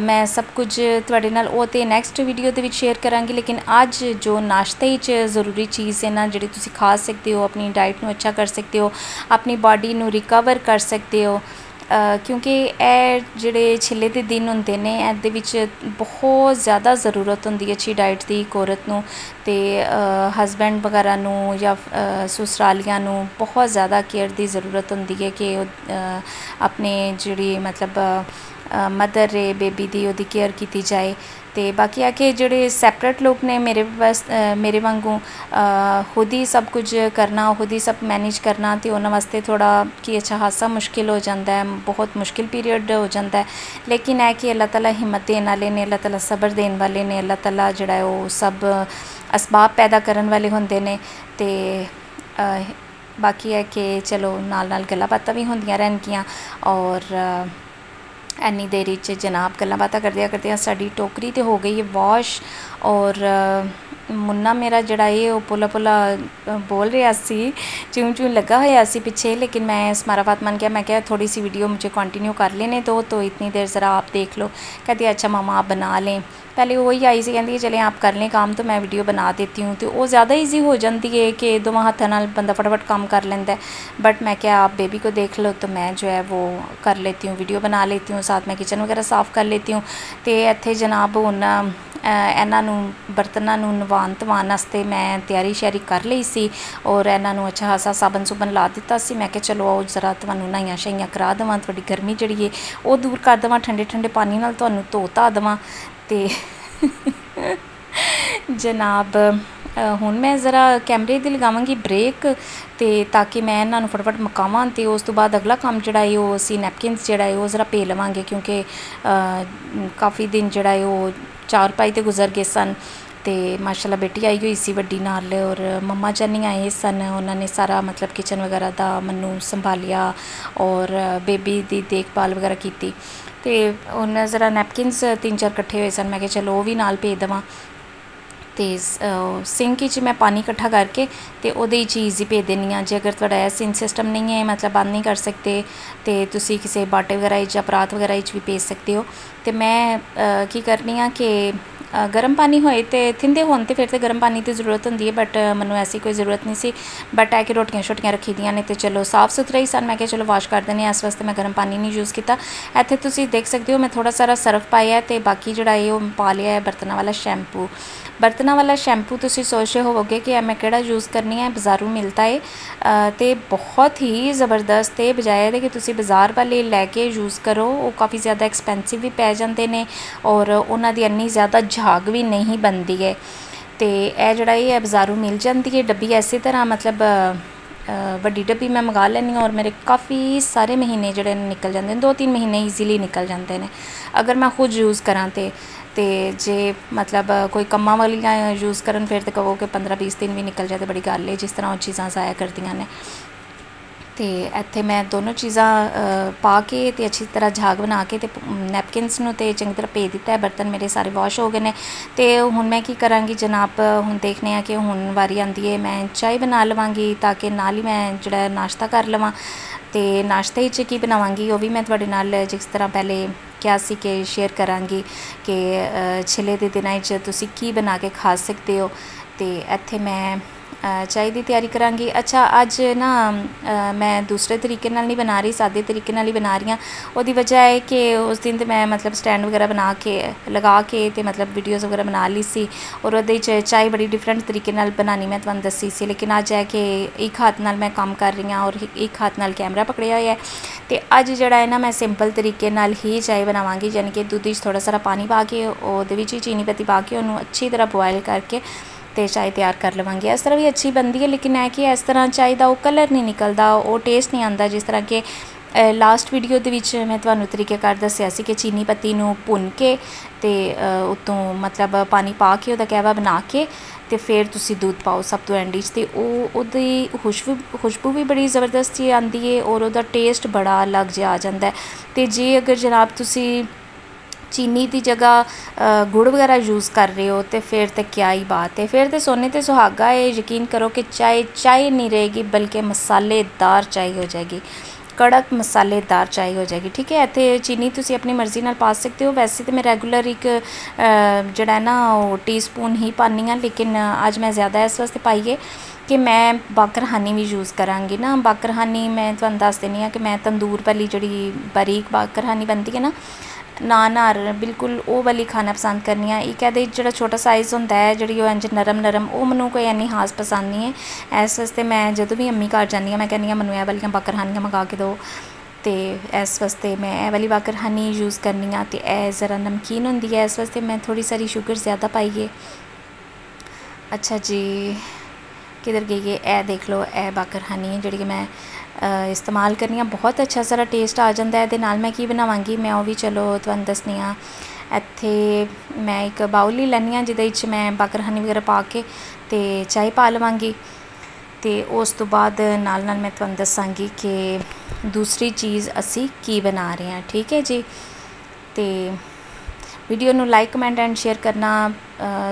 Speaker 1: ਮੈਂ ਸਭ ਕੁਝ ਤੁਹਾਡੇ ਨਾਲ ਉਹ ਤੇ ਨੈਕਸਟ ਵੀਡੀਓ ਦੇ ਵਿੱਚ ਸ਼ੇਅਰ ਕਰਾਂਗੀ, ਲੇਕਿਨ ਅੱਜ ਜੋ ਨਾਸ਼ਤੇ 'ਚ ਜ਼ਰੂਰੀ ਚੀਜ਼ ਹੈ ਨਾ ਜਿਹੜੀ ਤੁਸੀਂ ਖਾ ਸਕਦੇ ਹੋ, ਆਪਣੀ ਡਾਈਟ ਨੂੰ ਅੱਛਾ ਕਰ ਸਕਦੇ ਹੋ, ਆਪਣੀ ਬਾਡੀ ਨੂੰ ਰਿਕਵਰ ਕਰ ਸਕਦੇ ਹੋ ਕਿਉਂਕਿ ਇਹ ਜਿਹੜੇ ਛਿੱਲੇ ਦੇ ਦਿਨ ਹੁੰਦੇ ਨੇ, ਇਹਦੇ ਵਿੱਚ ਬਹੁਤ ਜ਼ਿਆਦਾ ਜ਼ਰੂਰਤ ਹੁੰਦੀ ਹੈ ਅੱਛੀ ਡਾਈਟ ਦੀ ਇੱਕ ਔਰਤ ਨੂੰ ਤੇ ਹਸਬੈਂਡ ਵਗੈਰਾ ਨੂੰ ਜਾਂ ਸੁਸਰਾਲੀਆਂ ਨੂੰ ਬਹੁਤ ਜ਼ਿਆਦਾ ਕੇਅਰ ਦੀ ਜ਼ਰੂਰਤ ਹੁੰਦੀ ਹੈ ਕਿ ਆਪਣੇ ਜਿਹੜੀ ਮਤਲਬ ਮਦਰ ਰੇ ਬੇਬੀ ਦੀ ਉਹਦੀ ਕੇਅਰ ਕੀਤੀ ਜਾਏ। ਤੇ ਬਾਕੀ ਆ ਕਿ ਜਿਹੜੇ ਸੈਪਰੇਟ ਲੋਕ ਨੇ ਮੇਰੇ ਬਸ ਮੇਰੇ ਵਾਂਗੂ ਖੁਦ ਹੀ ਸਭ ਕੁਝ ਕਰਨਾ, ਖੁਦ ਹੀ ਸਭ ਮੈਨੇਜ ਕਰਨਾ ਤੇ ਉਹਨਾਂ ਵਾਸਤੇ ਥੋੜਾ ਕਿ ਅੱਛਾ ਹਾਸਾ ਮੁਸ਼ਕਿਲ ਹੋ ਜਾਂਦਾ ਹੈ, ਬਹੁਤ ਮੁਸ਼ਕਿਲ ਪੀਰੀਅਡ ਹੋ ਜਾਂਦਾ ਹੈ। ਲੇਕਿਨ ਹੈ ਕਿ ਅੱਲਾਹ ਤਾਲਾ ਹਿੰਮਤ ਦੇਣ ਵਾਲੇ ਨੇ, ਅੱਲਾਹ ਤਾਲਾ ਸਬਰ ਦੇਣ ਵਾਲੇ ਨੇ, ਅੱਲਾਹ ਤਾਲਾ ਜਿਹੜਾ ਉਹ ਸਭ ਅਸਬਾਬ ਪੈਦਾ ਕਰਨ ਵਾਲੇ ਹੁੰਦੇ ਨੇ ਤੇ ਬਾਕੀ ਹੈ ਕਿ ਚਲੋ ਨਾਲ ਨਾਲ ਗੱਲਾਂ ਬਾਤਾਂ ਵੀ ਹੁੰਦੀਆਂ ਰਹਿਣਗੀਆਂ ਔਰ ਐਨੀ ਦੇਰੀ 'ਚ ਜਨਾਬ ਗੱਲਾਂ ਬਾਤਾਂ ਕਰਦਿਆਂ ਕਰਦਿਆਂ ਸਾਡੀ ਟੋਕਰੀ ਤੇ ਹੋ ਗਈ ਹੈ ਵਾਸ਼ ਔਰ ਮੁੰਨਾ ਮੇਰਾ ਜਿਹੜਾ ਇਹ ਉਹ ਪੁਲਾ ਪੁਲਾ ਬੋਲ ਰਿਹਾ ਸੀ ਚੂੰ ਚੂੰ ਲੱਗਾ ਹੋਇਆ ਸੀ ਪਿੱਛੇ ਲੇਕਿਨ ਮੈਂ ਸਮਾਰਾ ਬਾਤ ਮੰਨ ਗਿਆ ਮੈਂ ਕਿਹਾ ਥੋੜੀ ਸੀ ਵੀਡੀਓ ਮੁਝੇ ਕੰਟੀਨਿਊ ਕਰ ਲੈਣੇ ਦੋ तो इतनी देर ज़रा आप देख लो कहती अच्छा मामा आप बना लें ਪਹਿਲੇ ਉਹ ਹੀ ਆਈ ਸੀ ਕਹਿੰਦੀ ਚਲੇ ਆਪ ਕਰ ਲੈ ਕੰਮ ਤਾਂ ਮੈਂ ਵੀਡੀਓ ਬਣਾ ਦਿੱਤੀ ਹੂੰ ਤੇ ਉਹ ਜ਼ਿਆਦਾ ਈਜ਼ੀ ਹੋ ਜਾਂਦੀ ਹੈ ਕਿ ਦੋਵਾਂ ਹੱਥਾਂ ਨਾਲ ਬੰਦਾ ਫਟਾਫਟ ਕੰਮ ਕਰ ਲੈਂਦਾ बट मैं क्या आप बेबी को देख लो तो मैं जो है वो कर लेती हूँ वीडियो बना लेती हूँ साथ में किचन वगैरह साफ़ कर लेती हूँ ਤੇ ਇੱਥੇ ਜਨਾਬ ਹੁਣ ਇਹਨਾਂ ਨੂੰ ਬਰਤਨਾਂ ਨੂੰ ਨਵਾਉਣ ਧਵਾਉਣ ਵਾਸਤੇ ਮੈਂ ਤਿਆਰੀ ਸ਼ਿਆਰੀ ਕਰ ਲਈ ਸੀ ਔਰ ਇਹਨਾਂ ਨੂੰ ਅੱਛਾ ਹਾਸਾ ਸਾਬਨ ਸੁਬਨ ਲਾ ਦਿੱਤਾ ਸੀ ਮੈਂ ਕਿਹਾ ਚਲੋ ਆਓ ਜ਼ਰਾ ਤੁਹਾਨੂੰ ਨਾਈਆਂ ਸ਼ਾਈਆਂ ਕਰਾ ਦੇਵਾਂ ਤੁਹਾਡੀ ਗਰਮੀ ਜਿਹੜੀ ਏ ਉਹ ਦੂਰ ਕਰ ਦੇਵਾਂ ਠੰਡੇ ਠੰਡੇ ਪਾਣੀ ਨਾਲ ਤੁਹਾਨੂੰ ਧੋਤਾ ਦੇਵਾਂ ਤੇ ਜਨਾਬ ਹੁਣ ਮੈਂ ਜ਼ਰਾ ਕੈਮਰੇ ਦੀ ਲਗਾਵਾਂਗੀ ਬ੍ਰੇਕ ਤੇ ਤਾਂ ਕਿ ਮੈਂ ਇਹਨਾਂ ਨੂੰ ਫਟਾਫਟ ਮਕਾਵਾਂ ਤੇ ਉਸ ਤੋਂ ਬਾਅਦ ਅਗਲਾ ਕੰਮ ਜਿਹੜਾ ਹੈ ਉਹ ਅਸੀਂ ਨੈਪਕਿਨਸ ਜਿਹੜਾ ਹੈ ਉਹ ਜ਼ਰਾ ਪੇ ਲਵਾਂਗੇ ਕਿਉਂਕਿ ਕਾਫੀ ਦਿਨ ਜਿਹੜਾ ਹੈ ਉਹ ਚਾਰ ਪਾਈ ਤੇ ਗੁਜ਼ਰ ਗਏ ਸਨ। ਤੇ ਮਾਸ਼ਾਅੱਲਾ ਬੇਟੀ ਆਈ ਹੋਈ ਸੀ ਵੱਡੀ ਨਾਲ ਔਰ ਮੰਮਾ ਜਾਨੀ ਆਏ ਸਨ। ਉਹਨਾਂ ਨੇ ਸਾਰਾ ਮਤਲਬ ਕਿਚਨ ਵਗੈਰਾ ਦਾ ਮੈਨੂੰ ਸੰਭਾਲਿਆ ਔਰ ਬੇਬੀ ਦੀ ਦੇਖਭਾਲ ਵਗੈਰਾ ਕੀਤੀ। ਤੇ ਉਹਨਾਂ ਜ਼ਰਾ ਨੈਪਕਿਨਸ ਤਿੰਨ ਚਾਰ ਇਕੱਠੇ ਹੋਏ ਸਨ। ਮੈਂ ਕਿਹਾ ਚਲੋ ਉਹ ਵੀ ਨਾਲ ਭੇਜ ਦਵਾਂ। ਤੇ ਸਿੰਕ ਵਿੱਚ ਮੈਂ ਪਾਣੀ ਇਕੱਠਾ ਕਰਕੇ ਤੇ ਉਹਦੇ ਹੀ ਚੀਜ਼ ਹੀ ਭੇਜ ਦੇਣੀ ਆ ਜੇ ਅਗਰ ਤੁਹਾਡਾ ਇਹ ਸਿੰਕ ਸਿਸਟਮ ਨਹੀਂ ਹੈ, ਮਤਲਬ ਬੰਦ ਨਹੀਂ ਕਰ ਸਕਦੇ ਤੇ ਤੁਸੀਂ ਕਿਸੇ ਬਾਟੇ ਵਗੈਰਾ ਜਾਂ ਪਰਾਤ ਵਗੈਰਾ ਵਿੱਚ ਵੀ ਭੇਜ ਸਕਦੇ ਹੋ। ਤੇ ਮੈਂ ਕੀ ਕਰਨੀ ਆ ਕਿ ਗਰਮ ਪਾਣੀ ਹੋਏ ਤੇ ਥਿੰਦੇ ਹੋਣ ਤੇ ਫਿਰ ਤੇ ਗਰਮ ਪਾਣੀ ਦੀ ਜ਼ਰੂਰਤ ਹੁੰਦੀ ਹੈ ਬਟ ਮੈਨੂੰ ਐਸੀ ਕੋਈ ਜ਼ਰੂਰਤ ਨਹੀਂ ਸੀ। ਬਟ ਐ ਕਿ ਰੋਟੀਆਂ ਛੋਟੀਆਂ ਰੱਖੀ ਦੀਆਂ ਨੇ ਤੇ ਚਲੋ ਸਾਫ਼ ਸੁਥਰਾ ਹੀ ਸਨ। ਮੈਂ ਕਿਹਾ ਚਲੋ ਵਾਸ਼ ਕਰ ਦਿੰਦੇ ਆ ਇਸ ਵਾਸਤੇ ਮੈਂ ਗਰਮ ਪਾਣੀ ਨਹੀਂ ਯੂਜ਼ ਕੀਤਾ। ਇੱਥੇ ਤੁਸੀਂ ਦੇਖ ਸਕਦੇ ਹੋ, ਮੈਂ ਥੋੜਾ ਸਾਰਾ ਸਰਫ ਪਾਇਆ ਤੇ ਬਾਕੀ ਜਿਹੜਾ ਇਹ ਉਹ ਪਾ ਲਿਆ ਹੈ ਬਰਤਨਾਂ ਵਾਲਾ ਸ਼ੈਂਪੂ ਬਰਤਨਾਂ ਵਾਲਾ ਸ਼ੈਂਪੂ ਤੁਸੀਂ ਸੋਚਦੇ ਹੋਵੋਗੇ ਕਿ ਇਹ ਮੈਂ ਕਿਹੜਾ ਯੂਜ਼ ਕਰਨੀ ਹੈ? ਬਾਜ਼ਾਰੂ ਮਿਲਦਾ ਹੈ ਤੇ ਬਹੁਤ ਹੀ ਜ਼ਬਰਦਸਤ ਹੈ ਬਜਾਏ ਦੇ ਕਿ ਤੁਸੀਂ ਬਾਜ਼ਾਰ ਵਾਲੇ ਲੈ ਕੇ ਯੂਜ਼ ਕਰੋ। ਉਹ ਕਾਫੀ ਜ਼ਿਆਦਾ ਐਕਸਪੈਂਸਿਵ ਵੀ ਪੈ ਜਾਂਦੇ ਨੇ ਔਰ ਉਹਨਾਂ ਦੀ ਇੰਨੀ ਜ਼ਿਆਦਾ ਝਾਗ ਵੀ ਨਹੀਂ ਬਣਦੀ ਹੈ ਤੇ ਇਹ ਜਿਹੜਾ ਇਹ ਹੈ ਬਾਜ਼ਾਰੂ ਮਿਲ ਜਾਂਦੀ ਹੈ ਡੱਬੀ, ਐਸੀ ਤਰ੍ਹਾਂ ਮਤਲਬ ਵੱਡੀ ਡੱਬੀ ਮੈਂ ਮੰਗਾ ਲੈਣੀ ਔਰ ਮੇਰੇ ਕਾਫੀ ਸਾਰੇ ਮਹੀਨੇ ਜਿਹੜੇ ਨਿਕਲ ਜਾਂਦੇ ਨੇ ਦੋ ਤਿੰਨ ਮਹੀਨੇ ਈਜ਼ੀਲੀ ਨਿਕਲ ਜਾਂਦੇ ਨੇ। ਅਗਰ ਮੈਂ ਖੁਦ ਯੂਜ਼ ਕਰਾਂ ਤੇ ਤੇ ਜੇ ਮਤਲਬ ਕੋਈ ਕੰਮਾਂ ਵਾਲੀਆਂ ਯੂਜ਼ ਕਰਨ, ਫਿਰ ਤੇ ਕਹੋ ਕਿ 15 20 ਦਿਨ ਵੀ ਨਿਕਲ ਜਾਏ ਤੇ ਬੜੀ ਗੱਲ ਹੈ ਜਿਸ ਤਰ੍ਹਾਂ ਉਹ ਚੀਜ਼ਾਂ ਜ਼ਾਇਆ ਕਰਦੀਆਂ ਨੇ। ਤੇ ਇੱਥੇ ਮੈਂ ਦੋਨੋਂ ਚੀਜ਼ਾਂ ਪਾ ਕੇ ਤੇ ਅੱਛੀ ਤਰ੍ਹਾਂ ਝਾਗ ਬਣਾ ਕੇ ਤੇ ਨੈਪਕਿਨਸ ਨੂੰ ਤੇ ਚੰਗੀ ਤਰ੍ਹਾਂ ਭੇਜ ਦਿੱਤਾ ਹੈ। ਬਰਤਨ ਮੇਰੇ ਸਾਰੇ ਵਾਸ਼ ਹੋ ਗਏ ਨੇ। ਤੇ ਹੁਣ ਮੈਂ ਕੀ ਕਰਾਂਗੀ ਜਨਾਬ, ਹੁਣ ਦੇਖਨੇ ਆ ਕਿ ਹੁਣ ਵਾਰੀ ਆਂਦੀ ਹੈ। ਮੈਂ ਚਾਹ ਬਣਾ ਲਵਾਂਗੀ ਤਾਂ ਕਿ ਨਾਲ ਹੀ ਮੈਂ ਜਿਹੜਾ ਨਾਸ਼ਤਾ ਕਰ ਲਵਾਂ। ਤੇ ਨਾਸ਼ਤੇ ਵਿੱਚ ਕੀ ਬਣਾਵਾਂਗੀ, ਉਹ ਵੀ ਮੈਂ ਤੁਹਾਡੇ ਨਾਲ ਜਿਸ ਤਰ੍ਹਾਂ ਪਹਿਲੇ ਕਿਹਾ ਸੀ ਕਿ ਸ਼ੇਅਰ ਕਰਾਂਗੀ ਕਿ ਛਿਲੇ ਦੇ ਦਿਨਾਂ 'ਚ ਤੁਸੀਂ ਕੀ ਬਣਾ ਕੇ ਖਾ ਸਕਦੇ ਹੋ। ਤੇ ਇੱਥੇ ਮੈਂ ਚਾਈ ਦੀ ਤਿਆਰੀ ਕਰਾਂਗੀ। ਅੱਛਾ, ਅੱਜ ਨਾ ਮੈਂ ਦੂਸਰੇ ਤਰੀਕੇ ਨਾਲ ਨਹੀਂ ਬਣਾ ਰਹੀ, ਸਾਦੇ ਤਰੀਕੇ ਨਾਲ ਹੀ ਬਣਾ ਰਹੀ ਹਾਂ। ਉਹਦੀ ਵਜ੍ਹਾ ਹੈ ਕਿ ਉਸ ਦਿਨ ਤੇ ਮੈਂ ਮਤਲਬ ਸਟੈਂਡ ਵਗੈਰਾ ਬਣਾ ਕੇ, ਲਗਾ ਕੇ ਤੇ ਮਤਲਬ ਵੀਡੀਓਜ਼ ਵਗੈਰਾ ਬਣਾ ਲਈ ਸੀ ਔਰ ਉਹਦੇ ਵਿੱਚ ਚਾਈ ਬੜੀ ਡਿਫਰੈਂਟ ਤਰੀਕੇ ਨਾਲ ਬਣਾਣੀ ਮੈਂ ਤੁਹਾਨੂੰ ਦੱਸੀ ਸੀ। ਲੇਕਿਨ ਅੱਜ ਹੈ ਕਿ ਇੱਕ ਹੱਥ ਨਾਲ ਮੈਂ ਕੰਮ ਕਰ ਰਹੀ ਹਾਂ ਔਰ ਇੱਕ ਹੱਥ ਨਾਲ ਕੈਮਰਾ ਪਕੜਿਆ ਹੋਇਆ ਹੈ। ਤੇ ਅੱਜ ਜਿਹੜਾ ਹੈ ਨਾ, ਮੈਂ ਸਿੰਪਲ ਤਰੀਕੇ ਨਾਲ ਹੀ ਚਾਹ ਬਣਾਵਾਂਗੀ, ਯਾਨੀ ਕਿ ਦੁੱਧ ਵਿੱਚ ਥੋੜਾ ਸਾਰਾ ਪਾਣੀ ਪਾ ਕੇ, ਉਹਦੇ ਵਿੱਚ ਹੀ ਚੀਨੀ ਪੱਤੀ ਪਾ ਕੇ, ਉਹਨੂੰ ਅੱਛੀ ਤਰ੍ਹਾਂ ਬੋਇਲ ਕਰਕੇ ਤੇ ਚਾਹ ਤਿਆਰ ਕਰ ਲਵਾਂਗੇ। ਇਸ ਤਰ੍ਹਾਂ ਵੀ ਅੱਛੀ ਬਣਦੀ ਹੈ, ਲੇਕਿਨ ਹੈ ਕਿ ਇਸ ਤਰ੍ਹਾਂ ਚਾਹ ਦਾ ਉਹ ਕਲਰ ਨਹੀਂ ਨਿਕਲਦਾ, ਉਹ ਟੇਸਟ ਨਹੀਂ ਆਉਂਦਾ। ਜਿਸ ਤਰ੍ਹਾਂ ਕਿ ਲਾਸਟ ਵੀਡੀਓ ਦੇ ਵਿੱਚ ਮੈਂ ਤੁਹਾਨੂੰ ਤਰੀਕੇਕਾਰ ਦੱਸਿਆ ਸੀ ਕਿ ਚੀਨੀ ਪੱਤੀ ਨੂੰ ਭੁੰਨ ਕੇ ਤੇ ਉਤੋਂ ਮਤਲਬ ਪਾਣੀ ਪਾ ਕੇ ਉਹਦਾ ਕਹਿਵਾ ਬਣਾ ਕੇ ਤੇ ਫਿਰ ਤੁਸੀਂ ਦੁੱਧ ਪਾਓ ਸਭ ਤੋਂ ਐਂਡ ਵਿੱਚ। ਤੇ ਉਹ, ਉਹਦੀ ਖੁਸ਼ਬੂ ਖੁਸ਼ਬੂ ਵੀ ਬੜੀ ਜ਼ਬਰਦਸਤ ਆਉਂਦੀ ਹੈ ਔਰ ਉਹਦਾ ਟੇਸਟ ਬੜਾ ਅਲੱਗ ਜਿਹਾ ਆ ਜਾਂਦਾ ਤੇ ਜੇ ਅਗਰ ਜਨਾਬ ਤੁਸੀਂ ਚੀਨੀ ਦੀ ਜਗ੍ਹਾ ਗੁੜ ਵਗੈਰਾ ਯੂਜ਼ ਕਰ ਰਹੇ ਹੋ ਤੇ ਫਿਰ ਤੇ ਕੀ ਹੀ ਬਾਤ ਹੈ। ਫਿਰ ਤੇ ਸੋਨੇ ਤੇ ਸੁਹਾਗਾ ਹੈ, ਯਕੀਨ ਕਰੋ ਕਿ ਚਾਏ ਚਾਏ ਨਹੀਂ ਰਹੇਗੀ, ਬਲਕਿ ਮਸਾਲੇਦਾਰ ਚਾਹੀ ਹੋ ਜਾਏਗੀ। ਕੜਕ ਮਸਾਲੇਦਾਰ ਚਾਹੀ ਹੋ ਜਾਏਗੀ, ਠੀਕ ਹੈ? ਇੱਥੇ ਚੀਨੀ ਤੁਸੀਂ ਆਪਣੀ ਮਰਜ਼ੀ ਨਾਲ ਪਾ ਸਕਦੇ ਹੋ। ਵੈਸੇ ਤਾਂ ਮੈਂ ਰੈਗੂਲਰ ਇੱਕ ਜਿਹੜਾ ਨਾ, ਉਹ ਟੀਸਪੂਨ ਹੀ ਪਾਨੀ ਆ ਲੇਕਿਨ ਅੱਜ ਮੈਂ ਜ਼ਿਆਦਾ ਇਸ ਵਾਸਤੇ ਪਾਈਏ ਕਿ ਮੈਂ ਬਾਕਰਹਾਨੀ ਵੀ ਯੂਜ਼ ਕਰਾਂਗੀ ਨਾ। ਬਾਕਰਹਾਨੀ ਮੈਂ ਤੁਹਾਨੂੰ ਦੱਸ ਦਿੰਨੀ ਆ ਕਿ ਮੈਂ ਤੰਦੂਰ ਵਾਲੀ ਜਿਹੜੀ ਬਾਰੀਕ ਬਾਕਰਹਾਨੀ ਬਣਦੀ ਹੈ ਨਾ ਨਾਨ ਨਾਨਾਰ ਬਿਲਕੁਲ ਉਹ ਵਾਲੀ ਖਾਣਾ ਪਸੰਦ ਕਰਨੀ ਆ। ਇਹ ਕਹਦੇ ਜਿਹੜਾ ਛੋਟਾ ਸਾਈਜ਼ ਹੁੰਦਾ ਹੈ, ਜਿਹੜੀ ਉਹ ਇੰਜ ਨਰਮ ਨਰਮ ਉਹ ਮੈਨੂੰ ਕੋਈ ਇੰਨੀ ਖਾਸ ਪਸੰਦ ਨਹੀਂ ਹੈ। ਇਸ ਵਾਸਤੇ ਮੈਂ ਜਦੋਂ ਵੀ ਅੰਮੀ ਘਰ ਜਾਂਦੀ ਆ, ਮੈਂ ਕਹਿੰਦੀ ਆ, ਮੈਨੂੰ ਇਹ ਵਾਲੀਆਂ ਬਾਕਰ ਹਾਨੀਆਂ ਮੰਗਾ ਕੇ ਦਿਓ। ਤੇ ਇਸ ਵਾਸਤੇ ਮੈਂ ਇਹ ਵਾਲੀ ਬਾਕਰ ਯੂਜ਼ ਕਰਨੀ ਆ ਤੇ ਇਹ ਜ਼ਰਾ ਨਮਕੀਨ ਹੁੰਦੀ ਹੈ। ਇਸ ਵਾਸਤੇ ਮੈਂ ਥੋੜੀ ਸਾਰੀ ਸ਼ੂਗਰ ਜ਼ਿਆਦਾ ਪਾਈਏ ਅੱਛਾ ਜੀ, ਕਿਧਰ ਗਈ ਇਹ ਦੇਖ ਲਓ, ਇਹ ਬਾਕਰ ਹਨੀ ਜਿਹੜੀ ਮੈਂ ਇਸਤੇਮਾਲ ਕਰਨੀ ਆ ਬਹੁਤ ਅੱਛਾ ਸਾਰਾ ਟੇਸਟ ਆ ਜਾਂਦਾ ਇਹਦੇ ਨਾਲ ਮੈਂ ਕੀ ਬਣਾਵਾਂਗੀ? ਮੈਂ ਉਹ ਵੀ ਚਲੋ ਤੁਹਾਨੂੰ ਦੱਸਨੀ ਆ ਇੱਥੇ ਮੈਂ ਇੱਕ ਬਾਉਲ ਹੀ ਲੈਣੀ ਆ ਜਿਹਦੇ ਵਿੱਚ ਮੈਂ ਬਾਕਰਹਾਨੀ ਵਗੈਰਾ ਪਾ ਕੇ ਤੇ ਚਾਹ ਪਾ ਲਵਾਂਗੀ। ਤੇ ਉਸ ਤੋਂ ਬਾਅਦ ਨਾਲ ਨਾਲ ਮੈਂ ਤੁਹਾਨੂੰ ਦੱਸਾਂਗੀ ਕਿ ਦੂਸਰੀ ਚੀਜ਼ ਅਸੀਂ ਕੀ ਬਣਾ ਰਹੇ ਹਾਂ, ਠੀਕ ਹੈ ਜੀ? ਤੇ ਵੀਡੀਓ ਨੂੰ ਲਾਈਕ, ਕਮੈਂਟ ਐਂਡ ਸ਼ੇਅਰ ਕਰਨਾ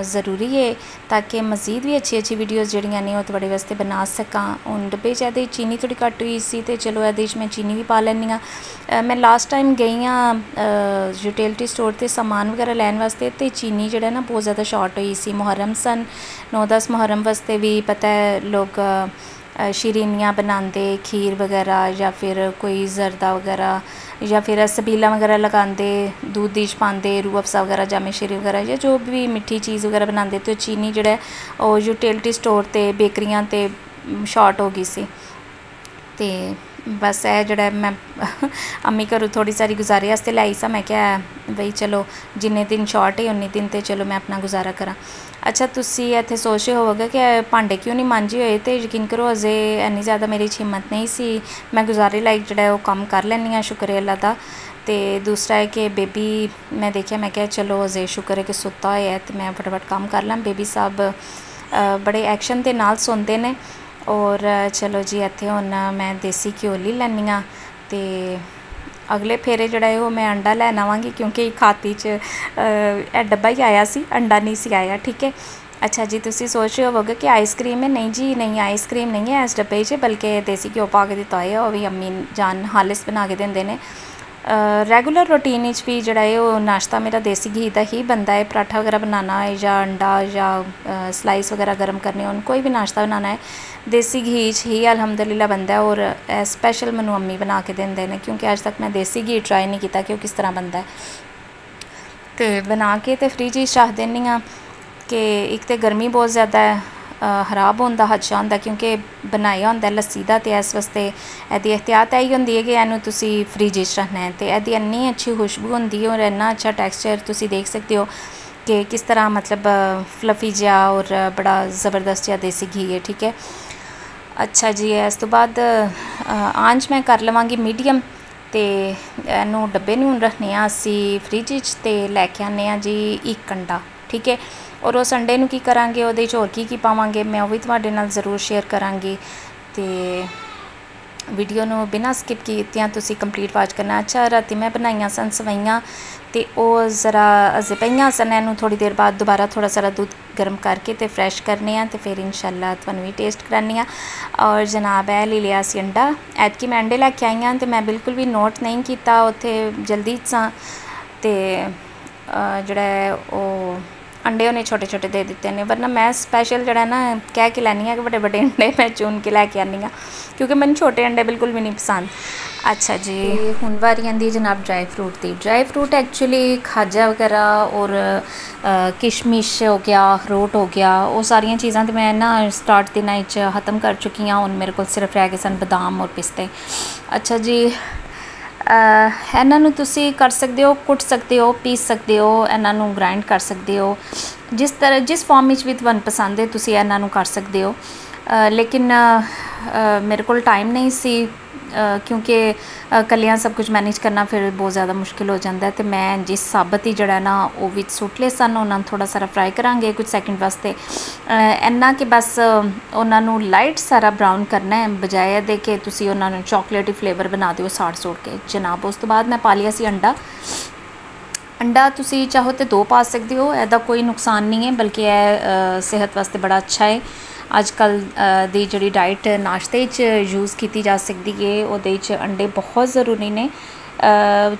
Speaker 1: ਜ਼ਰੂਰੀ ਹੈ ਤਾਂ ਕਿ ਮਜ਼ੀਦ ਵੀ ਅੱਛੀ ਅੱਛੀ ਵੀਡੀਓਜ਼ ਜਿਹੜੀਆਂ ਨੇ ਉਹ ਤੁਹਾਡੇ ਵਾਸਤੇ ਬਣਾ ਸਕਾਂ। ਹੁਣ ਡੱਬੇ ਚ ਜ਼ਿਆਦਾ ਚੀਨੀ ਥੋੜੀ ਘੱਟ ਹੋਈ ਸੀ ਤੇ ਚਲੋ ਇਹਦੇ ਵਿੱਚ ਮੈਂ ਚੀਨੀ ਵੀ ਪਾ ਲੈਣੀ ਆ ਮੈਂ ਲਾਸਟ ਟਾਈਮ ਗਈ ਆ ਯੂਟਿਲਿਟੀ ਸਟੋਰ ਤੇ ਸਮਾਨ ਵਗੈਰਾ ਲੈਣ ਵਾਸਤੇ ਤੇ ਚੀਨੀ ਜਿਹੜਾ ਨਾ ਬਹੁਤ ਜ਼ਿਆਦਾ ਸ਼ਾਰਟ ਹੋਈ ਸੀ। ਮੁਹਰਮ ਸਨ 9-10 ਮੁਹਰਮ ਵਾਸਤੇ ਵੀ ਪਤਾ ਹੈ ਲੋਕ ਸ਼ੀਰੀਨੀਆਂ ਬਣਾਉਂਦੇ, ਖੀਰ ਵਗੈਰਾ ਜਾਂ ਫਿਰ ਕੋਈ ਜ਼ਰਦਾ ਵਗੈਰਾ ਜਾਂ ਫਿਰ ਰਸਬੀਲਾ ਵਗੈਰਾ ਲਗਾਉਂਦੇ, ਦੁੱਧ ਵਿੱਚ ਪਾਉਂਦੇ, ਰੂਹ ਅਫਸਾ ਵਗੈਰਾ, ਜਾਮੇ ਸ਼ਿਰੀ ਵਗੈਰਾ ਜਾਂ ਜੋ ਵੀ ਮਿੱਠੀ ਚੀਜ਼ ਵਗੈਰਾ ਬਣਾਉਂਦੇ ਤੇ ਚੀਨੀ ਜਿਹੜਾ ਉਹ ਯੂਟਿਲਿਟੀ ਸਟੋਰ ਤੇ, ਬੇਕਰੀਆਂ ਤੇ ਸ਼ਾਰਟ ਹੋ ਗਈ ਸੀ। ਤੇ ਬਸ ਇਹ ਜਿਹੜਾ ਮੈਂ ਅੰਮੀ ਘਰੋਂ ਥੋੜੀ ਸਾਰੀ ਗੁਜ਼ਾਰੇ ਵਾਸਤੇ ਲਈ ਸਾਂ, ਮੈਂ ਕਿਹਾ, ਬਈ ਚਲੋ ਜਿੰਨੇ ਦਿਨ ਸ਼ਾਰਟ ਹੈ, ਉਨੇ ਦਿਨ ਤੇ ਚਲੋ ਮੈਂ ਆਪਣਾ ਗੁਜ਼ਾਰਾ ਕਰਾਂ। ਅੱਛਾ, ਤੁਸੀਂ ਇੱਥੇ ਸੋਚ ਰਹੇ ਹੋਵੋਗੇ ਕਿ ਭਾਂਡੇ ਕਿਉਂ ਨਹੀਂ ਮਾਂਜੇ ਹੋਏ? ਤੇ ਯਕੀਨ ਕਰੋ, ਅਜੇ ਇੰਨੀ ਜ਼ਿਆਦਾ ਮੇਰੀ ਹਿੰਮਤ ਨਹੀਂ ਸੀ। ਮੈਂ ਗੁਜ਼ਾਰੇ ਲਾਇਕ ਜਿਹੜਾ ਉਹ ਕੰਮ ਕਰ ਲੈਂਦੀ ਆ ਸ਼ੁਕਰ ਅੱਲਾ ਦਾ। ਤੇ ਦੂਸਰਾ ਹੈ ਕਿ ਬੇਬੀ, ਮੈਂ ਦੇਖਿਆ, ਮੈਂ ਕਿਹਾ, ਚਲੋ, ਅਜੇ ਸ਼ੁਕਰ ਹੈ ਕਿ ਸੁੱਤਾ ਹੋਇਆ ਤੇ ਮੈਂ ਫਟਾਫਟ ਕੰਮ ਕਰ ਲਾਂ। ਬੇਬੀ ਸਾਹਿਬ ਬੜੇ ਐਕਸ਼ਨ ਦੇ ਨਾਲ ਸੁਣਦੇ ਨੇ। ਔਰ, ਚਲੋ ਜੀ, ਇੱਥੇ ਹੁਣ ਮੈਂ ਦੇਸੀ ਘਿਓ ਲਈ ਲੈਂਦੀ ਆ ਤੇ ਅਗਲੇ ਫੇਰੇ ਜਿਹੜਾ ਹੈ ਉਹ ਮੈਂ ਅੰਡਾ ਲੈ ਆਵਾਂਗੀ ਕਿਉਂਕਿ ਖਾਤੀ 'ਚ ਇਹ ਡੱਬਾ ਹੀ ਆਇਆ ਸੀ, ਅੰਡਾ ਨਹੀਂ ਸੀ ਆਇਆ, ਠੀਕ ਹੈ? ਅੱਛਾ ਜੀ, ਤੁਸੀਂ ਸੋਚ ਰਹੇ ਹੋਵੋਗੇ ਕਿ ਆਈਸਕ੍ਰੀਮ ਹੈ? ਨਹੀਂ ਜੀ, ਨਹੀਂ ਆਈਸਕ੍ਰੀਮ ਨਹੀਂ ਹੈ ਇਸ ਡੱਬੇ 'ਚ, ਬਲਕਿ ਦੇਸੀ ਘਿਓ ਪਾ ਕੇ ਦਿੱਤਾ ਹੋਇਆ, ਉਹ ਵੀ ਅੰਮੀ ਜਾਨ ਹਾਲਿਸ ਬਣਾ ਕੇ ਦਿੰਦੇ ਨੇ। ਰੈਗੂਲਰ ਰੂਟੀਨ ਵਿੱਚ ਵੀ ਜਿਹੜਾ ਹੈ ਉਹ ਨਾਸ਼ਤਾ ਮੇਰਾ ਦੇਸੀ ਘੀ ਦਾ ਹੀ ਬੰਦਾ ਹੈ, ਪਰਾਠਾ ਵਗੈਰਾ ਬਣਾਉਣਾ ਹੈ ਜਾਂ ਅੰਡਾ ਜਾਂ ਸਲਾਈਸ ਵਗੈਰਾ ਗਰਮ ਕਰਨੇ ਹੋਣ ਕੋਈ ਵੀ ਨਾਸ਼ਤਾ ਬਣਾਉਣਾ ਹੈ, ਦੇਸੀ ਘੀ 'ਚ ਹੀ ਅਲਹਮਦੁਲਿਲਾ ਬੰਦਾ ਹੈ ਔਰ ਸਪੈਸ਼ਲ ਮੈਨੂੰ ਅੰਮੀ ਬਣਾ ਕੇ ਦਿੰਦੇ ਨੇ ਕਿਉਂਕਿ ਅੱਜ ਤੱਕ ਮੈਂ ਦੇਸੀ ਘੀ ਟਰਾਈ ਨਹੀਂ ਕੀਤਾ ਕਿ ਉਹ ਕਿਸ ਤਰ੍ਹਾਂ ਬਣਦਾ ਹੈ। ਤੇ ਬਣਾ ਕੇ ਤੇ ਫ੍ਰਿਜ ਵਿੱਚ ਰੱਖ ਦਿੰਨੀ ਆ ਕਿ ਇੱਕ ਤੇ ਗਰਮੀ ਬਹੁਤ ਜ਼ਿਆਦਾ ਹੈ ਖਰਾਬ ਹੋਣ ਦਾ ਹੱਚਾ ਹੁੰਦਾ ਕਿਉਂਕਿ ਬਣਾਇਆ ਹੁੰਦਾ ਲੱਸੀ ਦਾ ਤੇ ਇਸ ਵਾਸਤੇ ਇਹਦੀ ਇhtiyat ਆਈ ਹੁੰਦੀ ਹੈ ਕਿ ਇਹਨੂੰ ਤੁਸੀਂ ਫ੍ਰਿਜ 'ਚ ਰੱਖਣਾ ਹੈ ਤੇ ਇਹਦੀ ਇੰਨੀ ਅੱਛੀ ਖੁਸ਼ਬੂ ਹੁੰਦੀ ਹੈ ਔਰ ਇੰਨਾ ਅੱਛਾ ਟੈਕਸਚਰ ਤੁਸੀਂ ਦੇਖ ਸਕਦੇ ਹੋ ਕਿ ਕਿਸ ਤਰ੍ਹਾਂ ਮਤਲਬ ਫਲਫੀ ਜਿਹਾ ਔਰ ਬੜਾ ਜ਼ਬਰਦਸਤ ਜਿਹਾ ਦੇਸੀ ਘੀ ਹੈ, ਠੀਕ ਹੈ? ਅੱਛਾ ਜੀ, ਇਸ ਤੋਂ ਬਾਅਦ ਆਂਚ ਮੈਂ ਕਰ ਲਵਾਂਗੀ ਮੀਡੀਅਮ ਤੇ ਇਹਨੂੰ ਡੱਬੇ ਨੂੰ ਰੱਖਨੇ ਆ ਅਸੀਂ ਫ੍ਰਿਜ ਵਿੱਚ ਤੇ ਲੈ ਕੇ ਆਨੇ ਆ ਜੀ ਇੱਕ ਕੰਡਾ ਠੀਕ ਹੈ? ਔਰ ਉਹ ਸੰਡੇ ਨੂੰ ਕੀ ਕਰਾਂਗੇ, ਉਹਦੇ ਵਿੱਚ ਹੋਰ ਕੀ ਕੀ ਪਾਵਾਂਗੇ, ਮੈਂ ਉਹ ਵੀ ਤੁਹਾਡੇ ਨਾਲ ਜ਼ਰੂਰ ਸ਼ੇਅਰ ਕਰਾਂਗੀ। ਤੇ ਵੀਡੀਓ ਨੂੰ ਬਿਨਾਂ ਸਕਿਪ ਕੀਤਿਆਂ ਤੁਸੀਂ ਕੰਪਲੀਟ ਵਾਚ ਕਰਨਾ। ਅੱਛਾ, ਰਾਤੀ ਮੈਂ ਬਣਾਈਆਂ ਸਨ ਸਵਈਆਂ ਤੇ ਉਹ ਜ਼ਰਾ ਅਜੇ ਪਈਆਂ ਸਨ, ਇਹਨੂੰ ਥੋੜੀ ਦੇਰ ਬਾਅਦ ਦੁਬਾਰਾ ਥੋੜਾ ਸਾਰਾ ਦੁੱਧ ਗਰਮ ਕਰਕੇ ਤੇ ਫਰੈਸ਼ ਕਰਨੇ ਆ ਤੇ ਫਿਰ ਇਨਸ਼ਾਅੱਲਾ ਤੁਹਾਨੂੰ ਵੀ ਟੇਸਟ ਕਰਾਨੀ ਆ ਔਰ ਜਨਾਬ, ਇਹ ਲੈ ਲਿਆ ਸੀ ਅੰਡਾ। ਐਤਕੀ ਮੈਂ ਅੰਡੇ ਲੈ ਕੇ ਆਈਆਂ ਤੇ ਮੈਂ ਬਿਲਕੁਲ ਵੀ ਨੋਟ ਨਹੀਂ ਕੀਤਾ, ਉੱਥੇ ਜਲਦੀ ਸਾਂ ਤੇ ਜਿਹੜਾ ਉਹ ਅੰਡੇ ਉਹਨੇ ਛੋਟੇ ਛੋਟੇ ਦੇ ਦਿੱਤੇ ਨੇ, ਵਰਨਾ ਮੈਂ ਸਪੈਸ਼ਲ ਜਿਹੜਾ ਨਾ ਕਹਿ ਕੇ ਲੈਣੀ ਆ ਕਿ ਵੱਡੇ ਵੱਡੇ ਅੰਡੇ ਮੈਂ ਚੁਣ ਕੇ ਲੈ ਕੇ ਆਨੀ ਆ ਕਿਉਂਕਿ ਮੈਨੂੰ ਛੋਟੇ ਅੰਡੇ ਬਿਲਕੁਲ ਵੀ ਨਹੀਂ ਪਸੰਦ। ਅੱਛਾ ਜੀ। ਹੁਣ ਵਾਰੀ ਆਂਦੀ ਜਨਾਬ ਡਰਾਈ ਫਰੂਟ ਦੀ। ਡਰਾਈ ਫਰੂਟ ਐਕਚੁਅਲੀ ਖਾਜਾ ਵਗੈਰਾ ਔਰ ਕਿਸ਼ਮਿਸ਼ ਹੋ ਗਿਆ ਅਖਰੋਟ ਹੋ ਗਿਆ, ਉਹ ਸਾਰੀਆਂ ਚੀਜ਼ਾਂ ਤੇ ਮੈਂ ਨਾ ਸਟਾਰਟ ਦੇ ਨਾਈਟ ਚ ਖਤਮ ਕਰ ਚੁੱਕੀ ਹਾਂ, ਹੁਣ ਮੇਰੇ ਕੋਲ ਸਿਰਫ ਰਹਿ ਗਏ ਸਨ ਬਦਾਮ ਔਰ ਪਿਸਤੇ। ਅੱਛਾ ਜੀ। ਇਹਨਾਂ ਨੂੰ ਤੁਸੀਂ ਕਰ ਸਕਦੇ ਹੋ, ਕੁੱਟ ਸਕਦੇ ਹੋ, ਪੀਸ ਸਕਦੇ ਹੋ, ਇਹਨਾਂ ਨੂੰ ਗ੍ਰਾਈਂਡ ਕਰ ਸਕਦੇ ਹੋ। ਜਿਸ ਤਰ੍ਹਾਂ, ਜਿਸ ਫਾਰਮ ਵਿੱਚ ਵੀ ਤੁਹਾਨੂੰ ਪਸੰਦ ਹੈ, ਤੁਸੀਂ ਇਹਨਾਂ ਨੂੰ ਕਰ ਸਕਦੇ ਹੋ। ਲੇਕਿਨ ਮੇਰੇ ਕੋਲ ਟਾਈਮ ਨਹੀਂ ਸੀ। ਕਿਉਂਕਿ ਇਕੱਲਿਆਂ ਸਭ ਕੁਝ ਮੈਨੇਜ ਕਰਨਾ ਫਿਰ ਬਹੁਤ ਜ਼ਿਆਦਾ ਮੁਸ਼ਕਿਲ ਹੋ ਜਾਂਦਾ ਤੇ ਮੈਂ ਜਿਸ ਸਾਬਤ ਹੀ ਜਿਹੜਾ ਨਾ ਉਹ ਵਿੱਚ ਸੁੱਟ ਲਏ ਸਨ, ਉਹਨਾਂ ਨੂੰ ਥੋੜਾ ਸਾਰਾ ਫਰਾਈ ਕਰਾਂਗੇ ਕੁਝ ਸੈਕਿੰਡ ਵਾਸਤੇ। ਇੰਨਾ ਕਿ ਬਸ ਉਹਨਾਂ ਨੂੰ ਲਾਈਟ ਸਾਰਾ ਬ੍ਰਾਊਨ ਕਰਨਾ ਹੈ, ਬਜਾਏ ਇਹਦੇ ਕਿ ਤੁਸੀਂ ਉਹਨਾਂ ਨੂੰ ਚਾਕਲੇਟੀ ਫਲੇਵਰ ਬਣਾ ਦਿਓ ਸਾੜ ਸੋੜ ਕੇ। ਜਨਾਬ, ਉਸ ਤੋਂ ਬਾਅਦ ਮੈਂ ਪਾ ਲਿਆ ਸੀ ਅੰਡਾ। ਅੰਡਾ ਤੁਸੀਂ ਚਾਹੋ ਤੇ ਦੋ ਪਾ ਸਕਦੇ ਹੋ, ਇਹਦਾ ਕੋਈ ਨੁਕਸਾਨ ਨਹੀਂ ਹੈ, ਬਲਕਿ ਇਹ ਸਿਹਤ ਵਾਸਤੇ ਬੜਾ ਅੱਛਾ ਹੈ। ਅੱਜ ਕੱਲ ਦੀ ਜਿਹੜੀ ਡਾਈਟ ਨਾਸ਼ਤੇ 'ਚ ਯੂਜ਼ ਕੀਤੀ ਜਾ ਸਕਦੀ ਹੈ ਉਹਦੇ 'ਚ ਅੰਡੇ ਬਹੁਤ ਜ਼ਰੂਰੀ ਨੇ।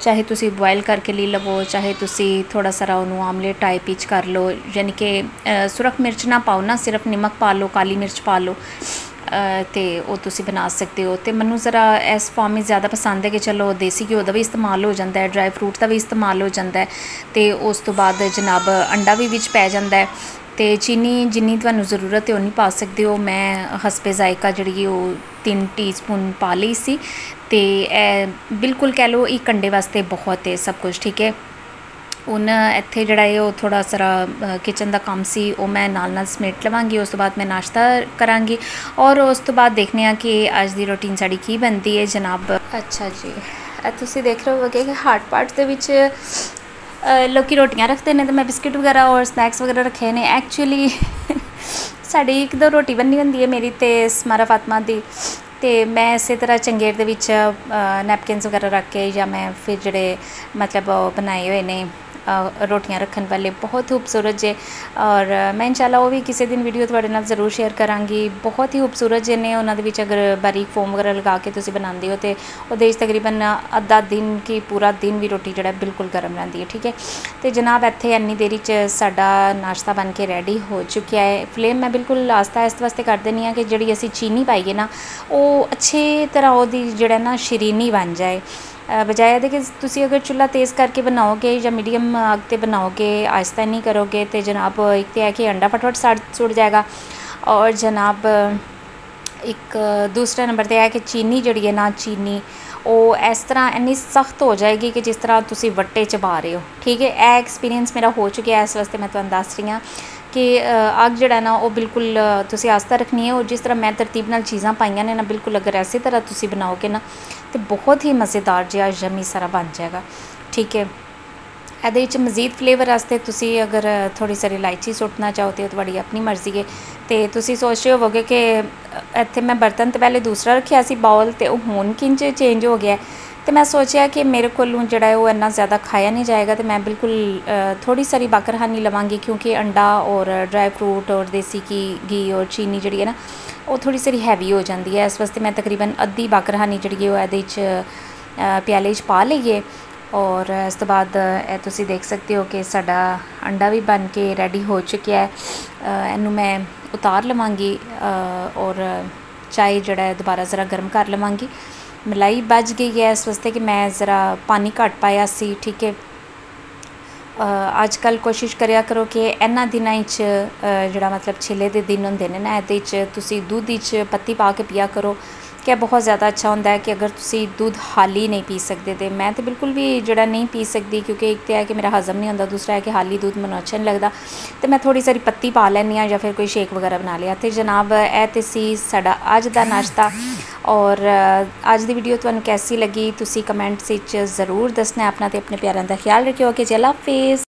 Speaker 1: ਚਾਹੇ ਤੁਸੀਂ ਬੋਇਲ ਕਰਕੇ ਲੈ ਲਵੋ, ਚਾਹੇ ਤੁਸੀਂ ਥੋੜਾ ਸਾਰਾ ਉਹਨੂੰ ਆਮਲੇਟ ਟਾਈਪ ਵਿੱਚ ਕਰ ਲਓ, ਯਾਨੀ ਕਿ ਸੁਰਖ ਮਿਰਚ ਨਾ ਪਾਓ, ਨਾ ਸਿਰਫ ਨਮਕ ਪਾ ਲਓ, ਕਾਲੀ ਮਿਰਚ ਪਾ ਲਓ ਤੇ ਉਹ ਤੁਸੀਂ ਬਣਾ ਸਕਦੇ ਹੋ। ਤੇ ਮੈਨੂੰ ਜ਼ਰਾ ਇਸ ਫਾਰਮ ਵਿੱਚ ਜ਼ਿਆਦਾ ਪਸੰਦ ਹੈ ਕਿ ਚਲੋ ਦੇਸੀ ਘਿਓ ਦਾ ਵੀ ਇਸਤੇਮਾਲ ਹੋ ਜਾਂਦਾ ਹੈ ਡਰਾਈ ਫਰੂਟ ਦਾ ਵੀ ਇਸਤੇਮਾਲ ਹੋ ਜਾਂਦਾ ਹੈ, ਤੇ ਉਸ ਤੋਂ ਬਾਅਦ ਜਨਾਬ ਅੰਡਾ ਵੀ ਵਿੱਚ ਪੈ ਜਾਂਦਾ ਹੈ। ਅਤੇ ਚੀਨੀ ਜਿੰਨੀ ਤੁਹਾਨੂੰ ਜ਼ਰੂਰਤ ਹੈ ਉਨੀ ਪਾ ਸਕਦੇ ਹੋ। ਮੈਂ ਹਸਬੇ ਜ਼ਾਇਕਾ ਜਿਹੜੀ ਉਹ 3 ਟੀਸਪੂਨ ਪਾ ਲਈ ਸੀ ਅਤੇ ਇਹ ਬਿਲਕੁਲ ਕਹਿ ਲਓ ਇੱਕ ਕੰਡੇ ਵਾਸਤੇ ਬਹੁਤ ਹੈ ਸਭ ਕੁਝ ਠੀਕ ਹੈ। ਹੁਣ ਇੱਥੇ ਜਿਹੜਾ ਹੈ ਉਹ ਥੋੜਾ ਸਾਰਾ ਕਿਚਨ ਦਾ ਕੰਮ ਸੀ, ਉਹ ਮੈਂ ਨਾਲ ਨਾਲ ਸਮੇਟ ਲਵਾਂਗੀ, ਉਸ ਤੋਂ ਬਾਅਦ ਮੈਂ ਨਾਸ਼ਤਾ ਕਰਾਂਗੀ ਔਰ ਉਸ ਤੋਂ ਬਾਅਦ ਦੇਖਨੇ ਆ ਕਿ ਅੱਜ ਦੀ ਰੁਟੀਨ ਸਾਡੀ ਕੀ ਬਣਦੀ ਹੈ ਜਨਾਬ। ਅੱਛਾ ਜੀ। ਤੁਸੀਂ ਦੇਖ ਰਹੇ ਹੋਗੇ ਕਿ ਹਾਰਟ ਪਾਰਟ ਦੇ ਵਿੱਚ ਲੋਕੀ ਰੋਟੀਆਂ ਰੱਖਦੇ ਨੇ ਤੇ ਮੈਂ ਬਿਸਕਟ ਵਗੈਰਾ ਔਰ ਸਨੈਕਸ ਵਗੈਰਾ ਰੱਖੇ ਨੇ। ਐਕਚੁਅਲੀ ਸਾਡੀ ਇੱਕ ਦੋ ਰੋਟੀ ਬੰਨੀ ਹੁੰਦੀ ਹੈ ਮੇਰੀ ਤੇ ਸਮਾਰਾ ਫਾਤਮਾ ਦੀ। ਤੇ ਮੈਂ ਇਸੇ ਤਰ੍ਹਾਂ ਚੰਗੇਰ ਦੇ ਵਿੱਚ ਨੈਪਕਿਨਸ ਵਗੈਰਾ ਰੱਖ ਕੇ ਜਾਂ ਮੈਂ ਫਿਰ ਜਿਹੜੇ ਮਤਲਬ ਬਣਾਏ ਹੋਏ ਨੇ ਰੋਟੀਆਂ ਰੱਖਣ ਵਾਲੇ ਬਹੁਤ ਖੂਬਸੂਰਤ ਜੇ। ਔਰ ਮੈਂ ਇਨਸ਼ਾਅੱਲਾ ਉਹ ਵੀ ਕਿਸੇ ਦਿਨ ਵੀਡੀਓ ਤੁਹਾਡੇ ਨਾਲ ਜ਼ਰੂਰ ਸ਼ੇਅਰ ਕਰਾਂਗੀ। ਬਹੁਤ ਹੀ ਖੂਬਸੂਰਤ ਜੇ ਨੇ ਉਹਨਾਂ ਦੇ ਵਿੱਚ ਅਗਰ ਬਾਰੀਕ ਫੋਮ ਵਗੈਰਾ ਲਗਾ ਕੇ ਤੁਸੀਂ ਬਣਾਉਂਦੇ ਹੋ ਤੇ ਉਹਦੇ ਵਿੱਚ ਤਕਰੀਬਨ ਅੱਧਾ ਦਿਨ ਕੀ ਪੂਰਾ ਦਿਨ ਵੀ ਰੋਟੀ ਜਿਹੜਾ ਬਿਲਕੁਲ ਗਰਮ ਰਹਿੰਦੀ ਹੈ, ਠੀਕ ਹੈ? ਤੇ ਜਨਾਬ ਇੱਥੇ ਇੰਨੀ ਦੇਰੀ 'ਚ ਸਾਡਾ ਨਾਸ਼ਤਾ ਬਣ ਕੇ ਰੈਡੀ ਹੋ ਚੁੱਕਿਆ ਹੈ। ਫਲੇਮ ਮੈਂ ਬਿਲਕੁਲ ਆਸਤਾ ਇਸ ਵਾਸਤੇ ਕਰ ਦੇਣੀ ਆ ਕਿ ਜਿਹੜੀ ਅਸੀਂ ਚੀਨੀ ਪਾਈਏ ਨਾ, ਉਹ ਅੱਛੇ ਤਰ੍ਹਾਂ ਉਹਦੀ ਜਿਹੜਾ ਨਾ ਸ਼ਰੀਨੀ ਬਣ ਜਾਏ। ਬਜਾਏ ਦੇ ਕਿ ਤੁਸੀਂ ਅਗਰ ਚੁੱਲ੍ਹਾ ਤੇਜ਼ ਕਰਕੇ ਬਣਾਓਗੇ ਜਾਂ ਮੀਡੀਅਮ ਅੱਗ ਤੇ ਬਣਾਓਗੇ, ਆਇਸਤਾ ਨਹੀਂ ਕਰੋਗੇ ਤੇ ਜਨਾਬ ਇੱਕ ਤੇ ਹੈ ਕਿ ਅੰਡਾ ਫਟਫਟ ਸੜ, ਸੁੱਟ ਜਾਏਗਾ। ਔਰ ਜਨਾਬ ਇੱਕ ਦੂਸਰਾ ਨੰਬਰ ਤੇ ਹੈ ਕਿ ਚੀਨੀ ਜਿਹੜੀ ਹੈ ਨਾ ਚੀਨੀ, ਉਹ ਇਸ ਤਰ੍ਹਾਂ ਇੰਨੀ ਸਖਤ ਹੋ ਜਾਏਗੀ ਕਿ ਜਿਸ ਤਰ੍ਹਾਂ ਤੁਸੀਂ ਵੱਟੇ ਚਬਾ ਰਹੇ ਹੋ। ਠੀਕ ਹੈ, ਇਹ ਐਕਸਪੀਰੀਅੰਸ ਮੇਰਾ ਹੋ ਚੁੱਕਿਆ ਇਸ ਵਾਸਤੇ ਮੈਂ ਤੁਹਾਨੂੰ ਦੱਸ ਰਹੀ ਹਾਂ। ਕਿ ਅੱਗ ਜਿਹੜਾ ਨਾ ਉਹ ਬਿਲਕੁਲ ਤੁਸੀਂ ਆਸਤਾ ਰੱਖਣੀ ਹੈ ਔਰ ਜਿਸ ਤਰ੍ਹਾਂ ਮੈਂ ਤਰਤੀਬ ਨਾਲ ਚੀਜ਼ਾਂ ਪਾਈਆਂ ਨੇ ਨਾ, ਬਿਲਕੁਲ ਅਗਰ ਐਸੇ ਤਰ੍ਹਾਂ ਤੁਸੀਂ ਬਣਾਓਗੇ ਨਾ, ਤੇ ਬਹੁਤ ਹੀ ਮਜ਼ੇਦਾਰ ਜਿਹਾ ਜਮੀ ਸਾਰਾ ਬਣ ਜਾਏਗਾ। ਠੀਕ ਹੈ। ਇਹਦੇ ਵਿੱਚ ਮਜ਼ੀਦ ਫਲੇਵਰ ਵਾਸਤੇ ਤੁਸੀਂ ਅਗਰ ਥੋੜੀ ਸਾਰੀ ਇਲਾਇਚੀ ਸੁੱਟਣਾ ਚਾਹੋ ਤੇ ਤੁਹਾਡੀ ਆਪਣੀ ਮਰਜ਼ੀ ਹੈ। ਤੇ ਤੁਸੀਂ ਸੋਚ ਰਹੇ ਹੋਵੋਗੇ ਕਿ ਇੱਥੇ ਮੈਂ ਬਰਤਨ ਤੇ ਪਹਿਲੇ ਦੂਸਰਾ ਰੱਖਿਆ ਸੀ ਬਾਉਲ ਤੇ ਉਹ ਹੁਣ ਕਿੰਚ ਚੇਂਜ ਹੋ ਗਿਆ ਤੇ ਮੈਂ ਸੋਚਿਆ ਕਿ ਮੇਰੇ ਕੋਲੋਂ ਜਿਹੜਾ ਉਹ ਇੰਨਾ ਜ਼ਿਆਦਾ ਖਾਇਆ ਨਹੀਂ ਜਾਏਗਾ ਤੇ ਮੈਂ ਬਿਲਕੁਲ ਥੋੜੀ ਸਾਰੀ ਬਾਕਰਹਾਨੀ ਲਵਾਂਗੀ ਕਿਉਂਕਿ ਅੰਡਾ ਔਰ ਡਰਾਈ ਫਰੂਟ ਔਰ ਦੇਸੀ ਕੀ ਘੀ ਔਰ ਚੀਨੀ ਜਿਹੜੀ ਹੈ ਨਾ, ਉਹ ਥੋੜੀ ਸਾਰੀ ਹੈਵੀ ਹੋ ਜਾਂਦੀ ਹੈ। ਇਸ ਵਾਸਤੇ ਮੈਂ ਤਕਰੀਬਨ ਅੱਧੀ ਬਾਕਰਹਾਨੀ ਜਿਹੜੀ ਹੈ ਉਹ ਇਹਦੇ ਵਿੱਚ ਪਿਆਲੇ 'ਚ ਪਾ ਲਈਏ ਔਰ ਇਸ ਤੋਂ ਬਾਅਦ ਇਹ ਤੁਸੀਂ ਦੇਖ ਸਕਦੇ ਹੋ ਕਿ ਸਾਡਾ ਅੰਡਾ ਵੀ ਬਣ ਕੇ ਰੈਡੀ ਹੋ ਚੁੱਕਿਆ ਹੈ। ਇਹਨੂੰ ਮੈਂ ਉਤਾਰ ਲਵਾਂਗੀ ਔਰ ਚਾਈ ਜਿਹੜਾ ਦੁਬਾਰਾ ਜ਼ਰਾ ਗਰਮ ਕਰ ਲਵਾਂਗੀ। ਮਲਾਈ ਬਚ ਗਈ ਹੈ, ਇਸ ਵਾਸਤੇ ਕਿ ਮੈਂ ਜ਼ਰਾ ਪਾਣੀ ਘੱਟ ਪਾਇਆ ਸੀ, ਠੀਕ ਹੈ। ਅੱਜ ਕੱਲ ਕੋਸ਼ਿਸ਼ ਕਰਿਆ ਕਰੋ ਕਿ ਇਹਨਾਂ ਦਿਨਾਂ ਵਿੱਚ ਜਿਹੜਾ ਮਤਲਬ ਛਿਲੇ ਦੇ ਦਿਨ ਹੁੰਦੇ ਨੇ ਨਾ, ਇਹਦੇ ਵਿੱਚ ਤੁਸੀਂ ਦੁੱਧ ਵਿੱਚ ਪੱਤੀ ਪਾ ਕੇ ਪੀਆ ਕਰੋ, ਕਿ ਬਹੁਤ ਜ਼ਿਆਦਾ ਅੱਛਾ ਹੁੰਦਾ ਹੈ ਕਿ ਅਗਰ ਤੁਸੀਂ ਦੁੱਧ ਹਾਲੀ ਨਹੀਂ ਪੀ ਸਕਦੇ ਤੇ ਮੈਂ ਤੇ ਬਿਲਕੁਲ ਵੀ ਜਿਹੜਾ ਨਹੀਂ ਪੀ ਸਕਦੀ ਕਿਉਂਕਿ ਇੱਕ ਤੇ ਹੈ ਕਿ ਮੇਰਾ ਹਜ਼ਮ ਨਹੀਂ ਹੁੰਦਾ, ਦੂਸਰਾ ਹੈ ਕਿ ਹਾਲੀ ਦੁੱਧ ਮੈਨੂੰ ਅੱਛਾ ਨਹੀਂ ਲੱਗਦਾ। ਤੇ ਮੈਂ ਥੋੜੀ ਸਾਰੀ ਪੱਤੀ ਪਾ ਲੈਂਦੀ ਆ ਜਾਂ ਫਿਰ ਕੋਈ ਸ਼ੇਕ ਵਗੈਰਾ ਬਣਾ ਲਿਆ। ਤੇ ਜਨਾਬ, ਇਹ ਤੇ ਸੀ ਸਾਡਾ ਅੱਜ ਦਾ ਨਾਸ਼ਤਾ। ਔਰ ਅੱਜ ਦੀ ਵੀਡੀਓ ਤੁਹਾਨੂੰ ਕੈਸੀ ਲੱਗੀ, ਤੁਸੀਂ ਕਮੈਂਟਸ ਵਿੱਚ ਜ਼ਰੂਰ ਦੱਸਣਾ, ਆਪਣਾ ਤੇ ਆਪਣੇ ਪਿਆਰਾਂ ਦਾ ਖਿਆਲ ਰੱਖਿਓ ਕਿ ਜਲਾ ਫੇਸ